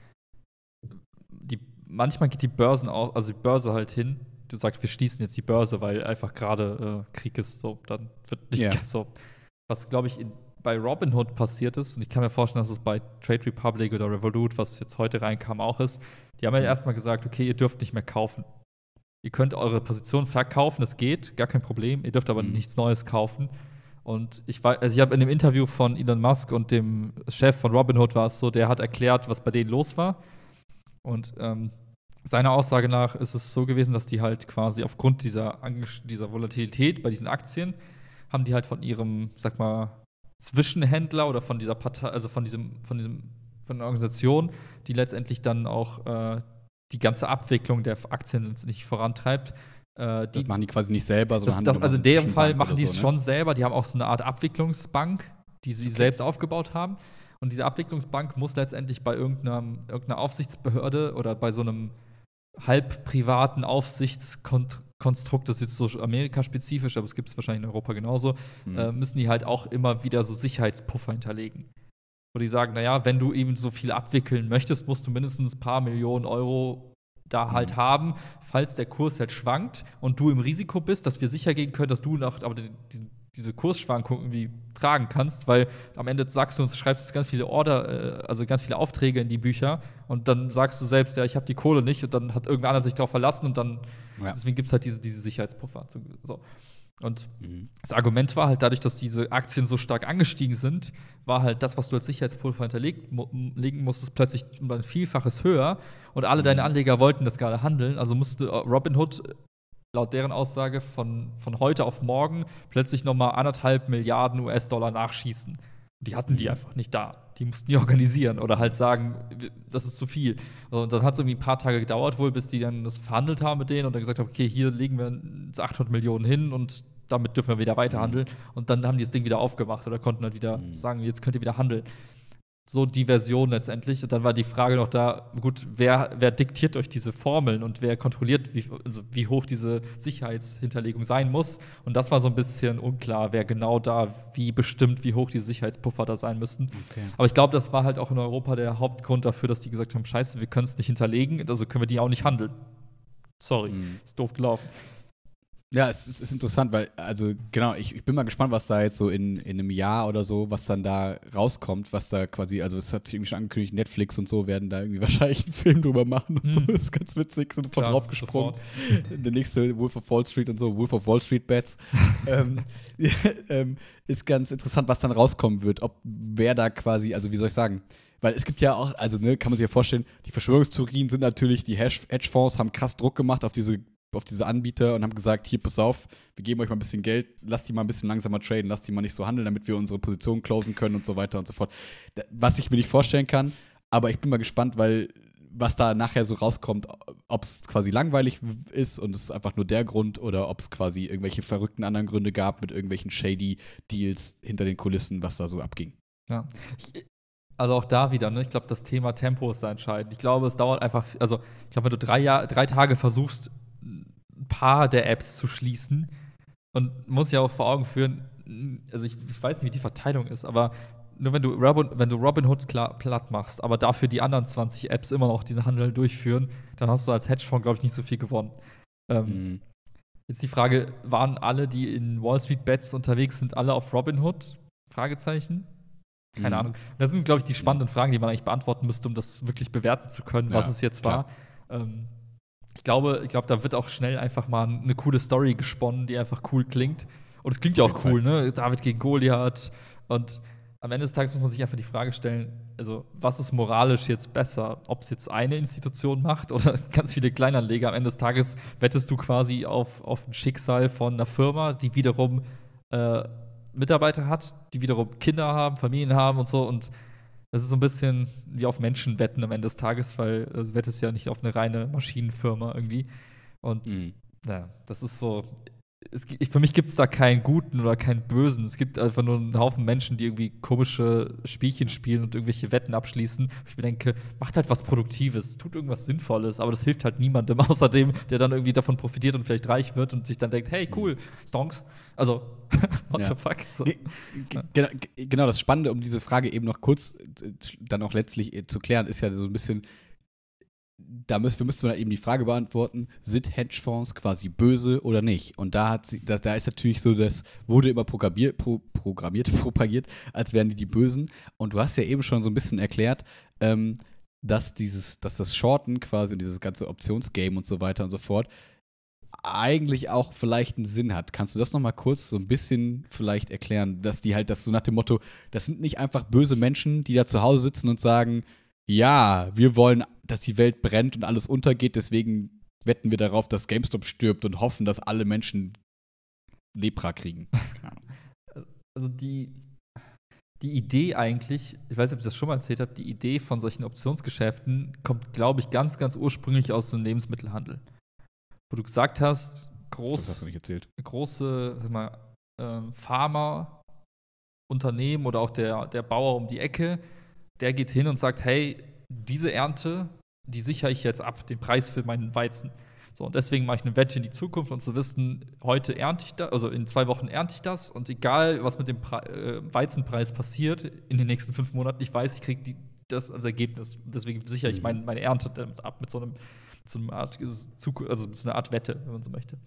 die, manchmal geht die Börsen auch, also die Börse halt hin. Du sagst, wir schließen jetzt die Börse, weil einfach gerade äh, Krieg ist. So, dann wird nicht Ja. so. Was glaube ich in, bei Robinhood passiert ist, und ich kann mir vorstellen, dass es bei Trade Republic oder Revolut, was jetzt heute reinkam, auch ist. Die haben ja Mhm. erstmal gesagt, okay, ihr dürft nicht mehr kaufen. Ihr könnt eure Position verkaufen, das geht, gar kein Problem. Ihr dürft aber Mhm. nichts Neues kaufen. Und ich war, also ich habe in dem Interview von Elon Musk und dem Chef von Robinhood war es so, der hat erklärt, was bei denen los war. Und ähm, seiner Aussage nach ist es so gewesen, dass die halt quasi aufgrund dieser, dieser Volatilität bei diesen Aktien haben die halt von ihrem, sag mal, Zwischenhändler oder von dieser Partei, also von diesem, von diesem, von einer Organisation, die letztendlich dann auch äh, die ganze Abwicklung der Aktien letztendlich vorantreibt, äh, die Das machen die quasi nicht selber, sondern das, das, also so in dem Fall machen die so, es ne? schon selber. Die haben auch so eine Art Abwicklungsbank, die sie Okay. selbst aufgebaut haben. Und diese Abwicklungsbank muss letztendlich bei irgendeiner, irgendeiner Aufsichtsbehörde oder bei so einem halb privaten Aufsichtskonstrukt, das ist jetzt so amerikaspezifisch, aber es gibt es wahrscheinlich in Europa genauso, Mhm. äh, müssen die halt auch immer wieder so Sicherheitspuffer hinterlegen. Wo die sagen, naja, wenn du eben so viel abwickeln möchtest, musst du mindestens ein paar Millionen Euro da halt Mhm. haben, falls der Kurs halt schwankt und du im Risiko bist, dass wir sicher gehen können, dass du noch aber die, die, diese Kursschwankung irgendwie tragen kannst, weil am Ende sagst du uns, schreibst jetzt ganz viele Order, äh, also ganz viele Aufträge in die Bücher und dann sagst du selbst, ja, ich habe die Kohle nicht und dann hat irgendwer anders sich darauf verlassen und dann Ja. deswegen gibt es halt diese, diese Sicherheitspuffer. So. Und Mhm. das Argument war halt, dadurch, dass diese Aktien so stark angestiegen sind, war halt das, was du als Sicherheitspulver hinterlegen legen musstest, plötzlich um ein Vielfaches höher. Und alle deine Mhm. Anleger wollten das gerade handeln. Also musste äh, Robinhood laut deren Aussage von, von heute auf morgen plötzlich nochmal anderthalb Milliarden US-Dollar nachschießen. Die hatten die Mhm. einfach nicht da. Die mussten die organisieren oder halt sagen, das ist zu viel. Und dann hat es irgendwie ein paar Tage gedauert wohl, bis die dann das verhandelt haben mit denen und dann gesagt haben, okay, hier legen wir jetzt 800 Millionen hin und damit dürfen wir wieder weiterhandeln. Und dann haben die das Ding wieder aufgemacht oder konnten halt wieder Mhm. sagen, jetzt könnt ihr wieder handeln. So die Version letztendlich. Und dann war die Frage noch da, gut, wer, wer diktiert euch diese Formeln und wer kontrolliert, wie, also wie hoch diese Sicherheitshinterlegung sein muss. Und das war so ein bisschen unklar, wer genau da wie bestimmt, wie hoch die Sicherheitspuffer da sein müssten. Okay. Aber ich glaube, das war halt auch in Europa der Hauptgrund dafür, dass die gesagt haben, scheiße, wir können es nicht hinterlegen, also können wir die auch nicht handeln. Sorry, Mhm. ist doof gelaufen. Ja, es, es ist interessant, weil, also genau, ich, ich bin mal gespannt, was da jetzt so in, in einem Jahr oder so, was dann da rauskommt, was da quasi, also es hat sich irgendwie schon angekündigt, Netflix und so werden da irgendwie wahrscheinlich einen Film drüber machen und so. Hm. Das ist ganz witzig, sind von Klar, drauf gesprungen. sofort. Der nächste Wolf of Wall Street und so, Wolf of Wall Street Bets. ähm, ähm, ist ganz interessant, was dann rauskommen wird, ob wer da quasi, also wie soll ich sagen, weil es gibt ja auch, also ne, kann man sich ja vorstellen, die Verschwörungstheorien sind natürlich, die Hedge- Hedgefonds haben krass Druck gemacht auf diese, auf diese Anbieter und haben gesagt, hier, pass auf, wir geben euch mal ein bisschen Geld, lasst die mal ein bisschen langsamer traden, lasst die mal nicht so handeln, damit wir unsere Position closen können und so weiter und so fort. Was ich mir nicht vorstellen kann, aber ich bin mal gespannt, weil was da nachher so rauskommt, ob es quasi langweilig ist und es ist einfach nur der Grund oder ob es quasi irgendwelche verrückten anderen Gründe gab mit irgendwelchen shady Deals hinter den Kulissen, was da so abging. Ja. Ich, also auch da wieder, ne? Ich glaube, das Thema Tempo ist da entscheidend. Ich glaube, es dauert einfach, also ich glaube, wenn du drei, Jahr, drei Tage versuchst, ein paar der Apps zu schließen. Und muss ja auch vor Augen führen, also ich, ich weiß nicht, wie die Verteilung ist, aber nur wenn du Robin, wenn du Robinhood klar, platt machst, aber dafür die anderen 20 Apps immer noch diesen Handel durchführen, dann hast du als Hedgefonds, glaube ich, nicht so viel gewonnen. Ähm, Mhm. Jetzt die Frage, waren alle, die in Wall Street Bets unterwegs sind, alle auf Robinhood? Fragezeichen. Keine Mhm. Ahnung. Das sind, glaube ich, die spannenden Fragen, die man eigentlich beantworten müsste, um das wirklich bewerten zu können, was Ja, es jetzt klar. war. Ähm, ich glaube, ich glaube, da wird auch schnell einfach mal eine coole Story gesponnen, die einfach cool klingt. Und es klingt ja auch cool, ne? David gegen Goliath. Und am Ende des Tages muss man sich einfach die Frage stellen, also was ist moralisch jetzt besser? Ob es jetzt eine Institution macht oder ganz viele Kleinanleger? Am Ende des Tages wettest du quasi auf, auf ein Schicksal von einer Firma, die wiederum äh, Mitarbeiter hat, die wiederum Kinder haben, Familien haben und so. Und das ist so ein bisschen wie auf Menschen wetten am Ende des Tages, weil du wettest ja nicht auf eine reine Maschinenfirma irgendwie. Und Mhm. ja, das ist so. Es, für mich gibt es da keinen Guten oder keinen Bösen. Es gibt einfach nur einen Haufen Menschen, die irgendwie komische Spielchen spielen und irgendwelche Wetten abschließen. Ich mir denke, macht halt was Produktives, tut irgendwas Sinnvolles, aber das hilft halt niemandem, außer dem, der dann irgendwie davon profitiert und vielleicht reich wird und sich dann denkt, hey, cool, Stonks. Also, what Ja. the fuck? So. Ge- ge- Genau, ge- genau, das Spannende, um diese Frage eben noch kurz äh, dann auch letztlich äh, zu klären, ist ja so ein bisschen, da müssen wir eben die Frage beantworten, sind Hedgefonds quasi böse oder nicht? Und da hat sie, da, da ist natürlich so, das wurde immer programmiert, pro, programmiert, propagiert, als wären die die Bösen. Und du hast ja eben schon so ein bisschen erklärt, ähm, dass dieses, dass das Shorten quasi und dieses ganze Optionsgame und so weiter und so fort eigentlich auch vielleicht einen Sinn hat. Kannst du das noch mal kurz so ein bisschen vielleicht erklären, dass die halt das so nach dem Motto, das sind nicht einfach böse Menschen, die da zu Hause sitzen und sagen, ja, wir wollen, dass die Welt brennt und alles untergeht, deswegen wetten wir darauf, dass GameStop stirbt und hoffen, dass alle Menschen Lepra kriegen. Also die, die Idee eigentlich, ich weiß nicht, ob ich das schon mal erzählt habe, die Idee von solchen Optionsgeschäften kommt, glaube ich, ganz, ganz ursprünglich aus dem Lebensmittelhandel. Wo du gesagt hast, groß, große sag mal, ähm, Pharma, Unternehmen oder auch der, der Bauer um die Ecke, der geht hin und sagt, hey, diese Ernte, die sichere ich jetzt ab, den Preis für meinen Weizen. So, und deswegen mache ich eine Wette in die Zukunft und zu wissen, heute ernte ich das, also in zwei Wochen ernte ich das und egal, was mit dem Pre äh, Weizenpreis passiert in den nächsten fünf Monaten, ich weiß, ich kriege das als Ergebnis. Deswegen sichere ich Mhm. mein, meine Ernte damit ab mit so einem, so einer Art, also so einer Art Wette, wenn man so möchte.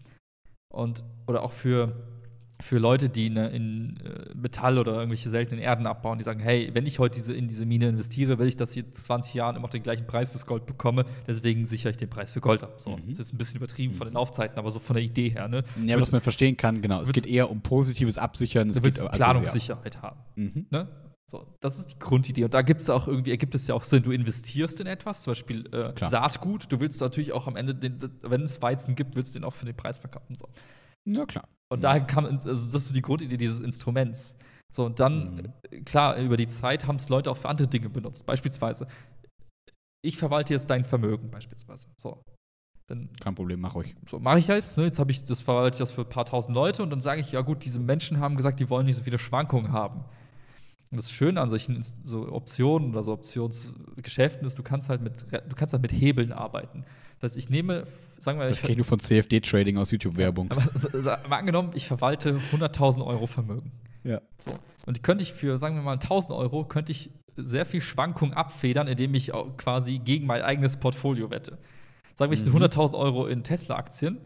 Und, oder auch für, für Leute, die in, in äh, Metall oder irgendwelche seltenen Erden abbauen, die sagen, hey, wenn ich heute diese, in diese Mine investiere, will ich, dass ich in 20 Jahren immer noch den gleichen Preis fürs Gold bekomme, deswegen sichere ich den Preis für Gold ab. So, Mhm. das ist jetzt ein bisschen übertrieben von den Mhm. Laufzeiten, aber so von der Idee her, ne? Ja, was man verstehen kann, genau. Es geht eher um positives Absichern. Es geht, also, Planungssicherheit haben. Ja. Mhm. Ne? So, das ist die Grundidee. Und da gibt es auch irgendwie, ergibt es ja auch Sinn. Du investierst in etwas, zum Beispiel äh. Saatgut. Du willst natürlich auch am Ende, den, wenn es Weizen gibt, willst du den auch für den Preis verkaufen. So. Ja, klar. Und Mhm. daher kam, also das ist die Grundidee dieses Instruments. So, und dann, Mhm. äh, klar, über die Zeit haben es Leute auch für andere Dinge benutzt. Beispielsweise, ich verwalte jetzt dein Vermögen, beispielsweise. So. Dann Kein Problem, mach ruhig. so mache ich jetzt, ne? Jetzt habe ich das verwalte ich das für ein paar tausend Leute und dann sage ich, ja gut, diese Menschen haben gesagt, die wollen nicht so viele Schwankungen haben. Und das Schöne an solchen so Optionen oder so Optionsgeschäften ist, du kannst halt mit du kannst halt mit Hebeln arbeiten. Das heißt, ich nehme, sagen wir, Das kenne nur von CFD-Trading aus YouTube-Werbung. aber, s- s- mal angenommen, ich verwalte 100.000 Euro Vermögen. Ja. So. Und die könnte ich für, sagen wir mal, 1000 Euro, könnte ich sehr viel Schwankung abfedern, indem ich quasi gegen mein eigenes Portfolio wette. Sagen wir, ich Mhm. 100.000 Euro in Tesla-Aktien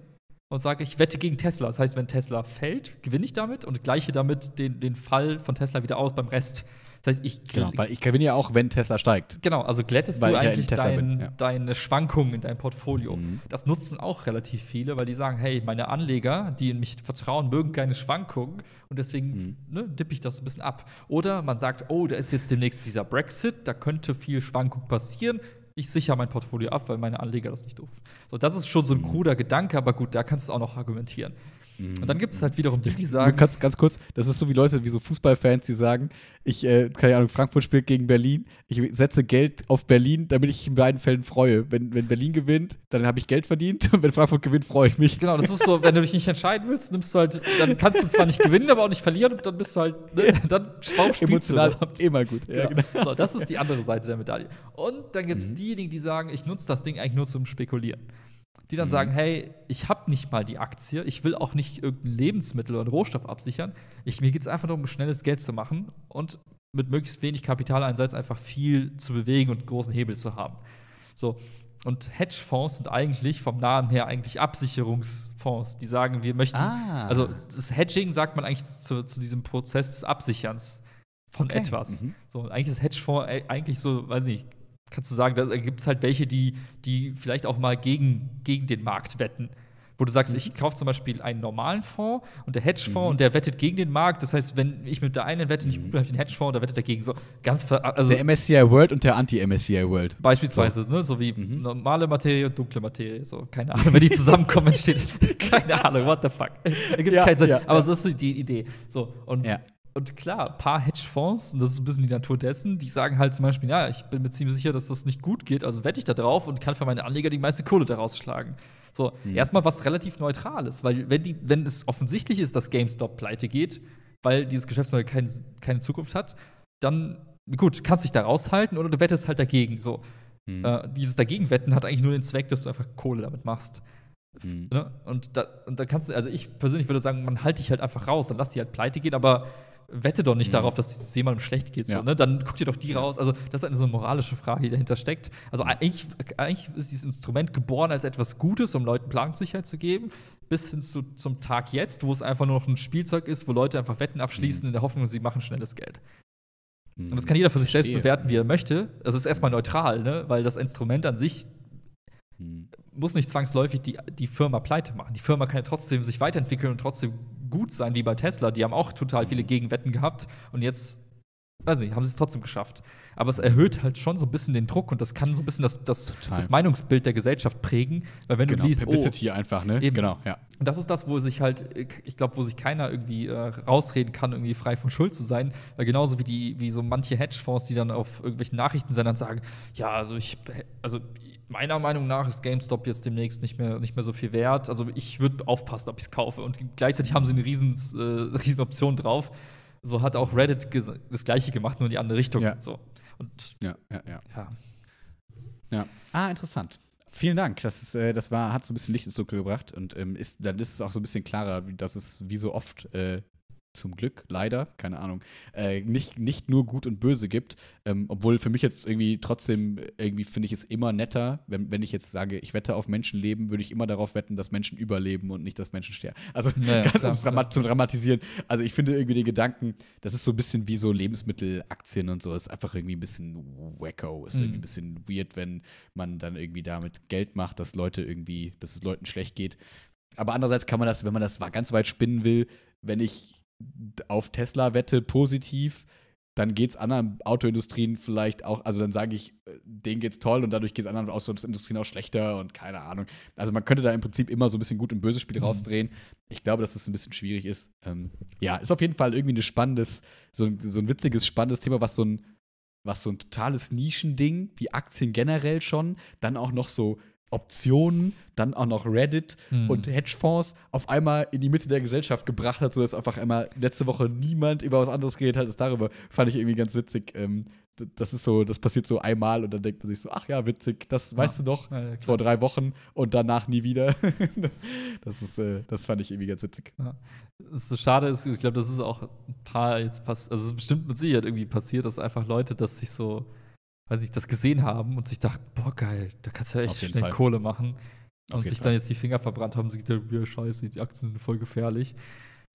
und sage, ich wette gegen Tesla. Das heißt, wenn Tesla fällt, gewinne ich damit und gleiche damit den, den Fall von Tesla wieder aus beim Rest. Das heißt, ich Genau, weil ich gewinne ja auch, wenn Tesla steigt. Genau, also glättest Weil du ja eigentlich Tesla dein, bin, ja. deine Schwankungen in deinem Portfolio. Mhm. Das nutzen auch relativ viele, weil die sagen, hey, meine Anleger, die in mich vertrauen, mögen keine Schwankungen und deswegen Mhm. ne, dippe ich das ein bisschen ab. Oder man sagt, oh, da ist jetzt demnächst dieser Brexit, da könnte viel Schwankung passieren. Ich sichere mein Portfolio ab, weil meine Anleger das nicht doof. So, das ist schon so ein Mhm. kruder Gedanke, aber gut, da kannst du auch noch argumentieren. Und dann gibt es halt wiederum die, die sagen, kannst ganz kurz, das ist so wie Leute, wie so Fußballfans, die sagen, ich, äh, keine Ahnung, Frankfurt spielt gegen Berlin, ich setze Geld auf Berlin, damit ich mich in beiden Fällen freue. Wenn, wenn Berlin gewinnt, dann habe ich Geld verdient und wenn Frankfurt gewinnt, freue ich mich. Genau, das ist so, wenn du dich nicht entscheiden willst, nimmst du halt, dann kannst du zwar nicht gewinnen, aber auch nicht verlieren und dann bist du halt, ne, dann spielst du immer gut. Ja, Genau. genau. So, das ist die andere Seite der Medaille. Und dann gibt es Mhm. diejenigen, die sagen, ich nutze das Ding eigentlich nur zum Spekulieren. Die dann Mhm. sagen, hey, ich habe nicht mal die Aktie, ich will auch nicht irgendein Lebensmittel oder einen Rohstoff absichern. Ich, mir geht es einfach nur um schnelles Geld zu machen und mit möglichst wenig Kapitaleinsatz einfach viel zu bewegen und einen großen Hebel zu haben. So. Und Hedgefonds sind eigentlich vom Namen her eigentlich Absicherungsfonds, die sagen, wir möchten Ah. also das Hedging sagt man eigentlich zu, zu diesem Prozess des Absicherns von Okay. etwas. Mhm. So, eigentlich ist Hedgefonds e- eigentlich so, weiß nicht, kannst du sagen, da gibt es halt welche, die, die vielleicht auch mal gegen, gegen den Markt wetten. Wo du sagst, Mhm. ich kaufe zum Beispiel einen normalen Fonds und der Hedgefonds und der wettet gegen den Markt. Das heißt, wenn ich mit der einen Wette nicht Mhm. gut bin, habe ich den Hedgefonds, der wettet dagegen. So ganz also der MSCI World und der Anti-MSCI World. Beispielsweise, ne, so wie Mhm. normale Materie und dunkle Materie. So, keine Ahnung, wenn die zusammenkommen, entsteht keine Ahnung, what the fuck. Ergibt Ja, keinen Sinn. ja, aber ja. so ist so die Idee. So, und, Ja. Und klar, ein paar Hedgefonds, und das ist ein bisschen die Natur dessen, die sagen halt zum Beispiel, ja, ich bin mir ziemlich sicher, dass das nicht gut geht, also wette ich da drauf und kann für meine Anleger die meiste Kohle daraus schlagen. So, Mhm. erstmal was relativ Neutrales, weil wenn, die, wenn es offensichtlich ist, dass GameStop pleite geht, weil dieses Geschäftsmodell kein, keine Zukunft hat, dann gut, kannst dich da raushalten oder du wettest halt dagegen. So. Mhm. Äh, dieses Dagegenwetten hat eigentlich nur den Zweck, dass du einfach Kohle damit machst. Mhm. Ne? Und, da, und da kannst du, also ich persönlich würde sagen, man halt dich halt einfach raus, dann lass die halt pleite gehen, aber wette doch nicht Mhm. darauf, dass es jemandem schlecht geht. Ja. So, ne? Dann guck dir doch die raus. Also, das ist eine so eine moralische Frage, die dahinter steckt. Also, eigentlich, eigentlich ist dieses Instrument geboren als etwas Gutes, um Leuten Planungssicherheit zu geben, bis hin zu, zum Tag jetzt, wo es einfach nur noch ein Spielzeug ist, wo Leute einfach Wetten abschließen Mhm. in der Hoffnung, sie machen schnelles Geld. Mhm. Und das kann jeder für sich selbst bewerten, wie er möchte. Also, es ist erstmal neutral, ne? weil das Instrument an sich Mhm. muss nicht zwangsläufig die, die Firma pleite machen. Die Firma kann ja trotzdem sich weiterentwickeln und trotzdem gut sein, wie bei Tesla. Die haben auch total viele Gegenwetten gehabt und jetzt, weiß nicht, haben sie es trotzdem geschafft. Aber es erhöht halt schon so ein bisschen den Druck und das kann so ein bisschen das, das, das Meinungsbild der Gesellschaft prägen, weil wenn Genau, du liest, oh, Publicity einfach, ne? Eben. Genau, ja. und das ist das, wo sich halt, ich glaube, wo sich keiner irgendwie äh, rausreden kann, irgendwie frei von Schuld zu sein. Weil genauso wie die, wie so manche Hedgefonds, die dann auf irgendwelchen Nachrichtensendern sagen, ja, also ich, also meiner Meinung nach ist GameStop jetzt demnächst nicht mehr, nicht mehr so viel wert. Also ich würde aufpassen, ob ich es kaufe. Und gleichzeitig haben sie eine riesen, äh, riesen Option drauf. So hat auch Reddit das gleiche gemacht, nur in die andere Richtung. Ja. So. Und Ja, ja, ja. ja. Ja. Ah, interessant. Vielen Dank. Das, ist, äh, das war, hat so ein bisschen Licht ins Dunkel gebracht und ähm, ist, dann ist es auch so ein bisschen klarer, wie- dass es wie so oft äh, zum Glück, leider, keine Ahnung, äh, nicht, nicht nur gut und böse gibt. Ähm, obwohl für mich jetzt irgendwie trotzdem, irgendwie finde ich es immer netter, wenn, wenn ich jetzt sage, ich wette auf Menschenleben, würde ich immer darauf wetten, dass Menschen überleben und nicht, dass Menschen sterben. Also Ja, ja, ganz klar, um's Drama zu dramatisieren. Also ich finde irgendwie den Gedanken, das ist so ein bisschen wie so Lebensmittelaktien und so, ist einfach irgendwie ein bisschen wacko, ist Mhm. irgendwie ein bisschen weird, wenn man dann irgendwie damit Geld macht, dass Leute irgendwie, dass es Leuten schlecht geht. Aber andererseits kann man das, wenn man das ganz weit spinnen will, wenn ich auf Tesla wette positiv, dann geht es anderen Autoindustrien vielleicht auch, also dann sage ich, äh, denen geht's toll und dadurch geht es anderen Autoindustrien auch schlechter und keine Ahnung. Also man könnte da im Prinzip immer so ein bisschen gut und böses Spiel Mhm. rausdrehen. Ich glaube, dass das ein bisschen schwierig ist. Ähm, ja, ist auf jeden Fall irgendwie ein spannendes, so ein, so ein witziges, spannendes Thema, was so ein, was so ein totales Nischending, wie Aktien generell schon, dann auch noch so Optionen, dann auch noch Reddit Mhm. und Hedgefonds auf einmal in die Mitte der Gesellschaft gebracht hat, sodass einfach einmal letzte Woche niemand über was anderes geredet hat als darüber. Fand ich irgendwie ganz witzig. Ähm, das ist so, das passiert so einmal und dann denkt man sich so, ach ja, witzig, das weißt du doch, Ja, ja, vor drei Wochen und danach nie wieder. das, das ist, äh, das fand ich irgendwie ganz witzig. Es ist so schade ist, ich glaube, das ist auch ein paar jetzt passiert, also es ist bestimmt mit Sicherheit irgendwie passiert, dass einfach Leute, dass sich so, weiß ich, das gesehen haben und sich dachten, boah, geil, da kannst du ja echt schnell Fall. Kohle machen. Auf und sich Fall. dann jetzt die Finger verbrannt haben, sich gedacht, ja, scheiße, die Aktien sind voll gefährlich.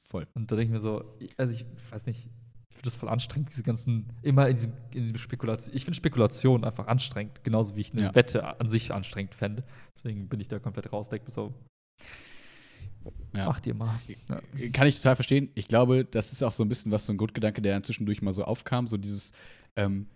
Voll. Und da denke ich mir so, also ich weiß nicht, ich finde das voll anstrengend, diese ganzen, immer in diesem, in diesem Spekulation. Ich finde Spekulation einfach anstrengend, genauso wie ich eine Ja. Wette an sich anstrengend fände. Deswegen bin ich da komplett raus, denke mir so, Ja. macht ihr mal. Ja. Kann ich total verstehen. Ich glaube, das ist auch so ein bisschen was, so ein Grundgedanke, der zwischendurch mal so aufkam. So dieses, ähm,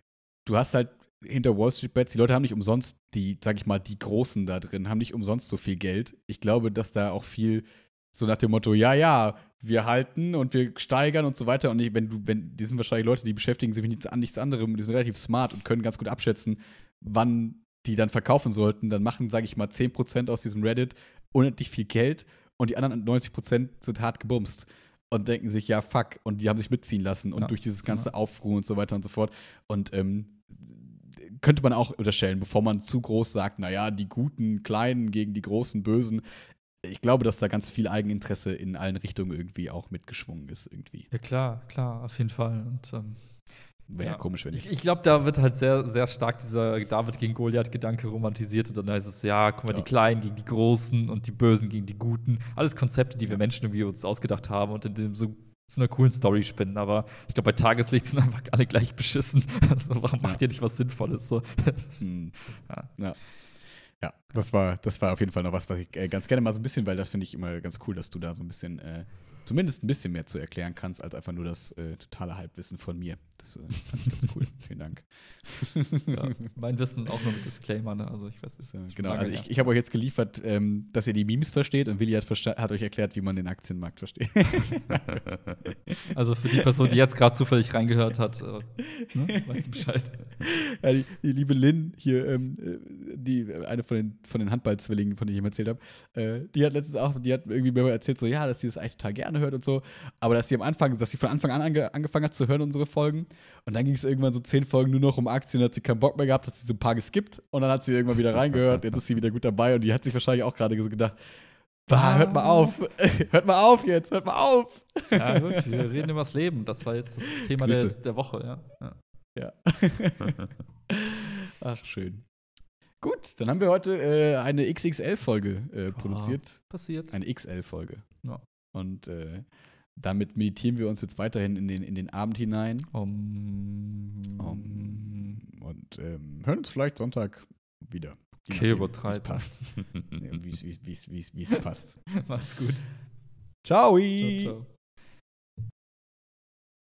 du hast halt hinter Wall Street Bets, die Leute haben nicht umsonst die, sag ich mal, die Großen da drin, haben nicht umsonst so viel Geld. Ich glaube, dass da auch viel so nach dem Motto, ja, ja, wir halten und wir steigern und so weiter. Und ich, wenn du, wenn, die sind wahrscheinlich Leute, die beschäftigen sich mit nichts, an nichts anderem, die sind relativ smart und können ganz gut abschätzen, wann die dann verkaufen sollten. Dann machen, sage ich mal, 10% aus diesem Reddit unendlich viel Geld und die anderen 90% sind hart gebumst und denken sich, ja, fuck, und die haben sich mitziehen lassen und Ja, durch dieses ganze genau. Aufruhr und so weiter und so fort. Und ähm, könnte man auch unterstellen, bevor man zu groß sagt, naja, die guten Kleinen gegen die großen Bösen. Ich glaube, dass da ganz viel Eigeninteresse in allen Richtungen irgendwie auch mitgeschwungen ist, irgendwie. Ja, klar, klar, auf jeden Fall. Und ähm, Wäre ja. komisch, wenn ich. Ich, ich glaube, da wird halt sehr, sehr stark dieser David gegen Goliath-Gedanke romantisiert und dann heißt es, ja, guck mal, ja. die Kleinen gegen die Großen und die Bösen gegen die Guten. Alles Konzepte, die wir Menschen irgendwie uns ausgedacht haben und in dem so zu einer coolen Story spinnen, aber ich glaube, bei Tageslicht sind einfach alle gleich beschissen. Also warum macht ihr nicht was Sinnvolles? So? Hm. ja. ja. Ja, das war, das war auf jeden Fall noch was, was ich äh, ganz gerne mal so ein bisschen, weil das finde ich immer ganz cool, dass du da so ein bisschen äh, zumindest ein bisschen mehr zu erklären kannst, als einfach nur das äh, totale Halbwissen von mir. Das äh, fand ich ganz cool. Vielen Dank. Ja, mein Wissen auch nur mit Disclaimer, ne? Also ich weiß es. So, genau, also ich, ich habe euch jetzt geliefert, ähm, dass ihr die Memes versteht und Willi hat, hat, euch erklärt, wie man den Aktienmarkt versteht. also für die Person, die jetzt gerade zufällig reingehört hat, äh, ne? weißt du Bescheid. Ja, die, die, liebe Lynn hier, ähm, äh, die, eine von den, von den Handballzwillingen, von denen ich ihm erzählt habe, äh, die hat letztens auch, die hat irgendwie mir erzählt, so ja, dass sie das eigentlich total gerne hört und so, aber dass sie am Anfang, dass sie von Anfang an ange angefangen hat zu hören, unsere Folgen und dann ging es irgendwann so zehn Folgen nur noch um Aktien, hat sie keinen Bock mehr gehabt, hat sie so ein paar geskippt und dann hat sie irgendwann wieder reingehört. Jetzt ist sie wieder gut dabei und die hat sich wahrscheinlich auch gerade so gedacht, bah, hört mal auf, hört mal auf jetzt, hört mal auf. Ja, gut, wir reden über das Leben. Das war jetzt das Thema der, der, Woche, ja. Ja. ja. Ach, schön. Gut, dann haben wir heute äh, eine XXL-Folge äh, produziert. passiert. Eine XL-Folge. Ja. Und äh, damit meditieren wir uns jetzt weiterhin in den, in den Abend hinein. Um, um, und ähm, hören uns vielleicht Sonntag wieder. Okay, übertreibt. passt. Wie es passt. Macht's gut. Ciao. ciao, ciao.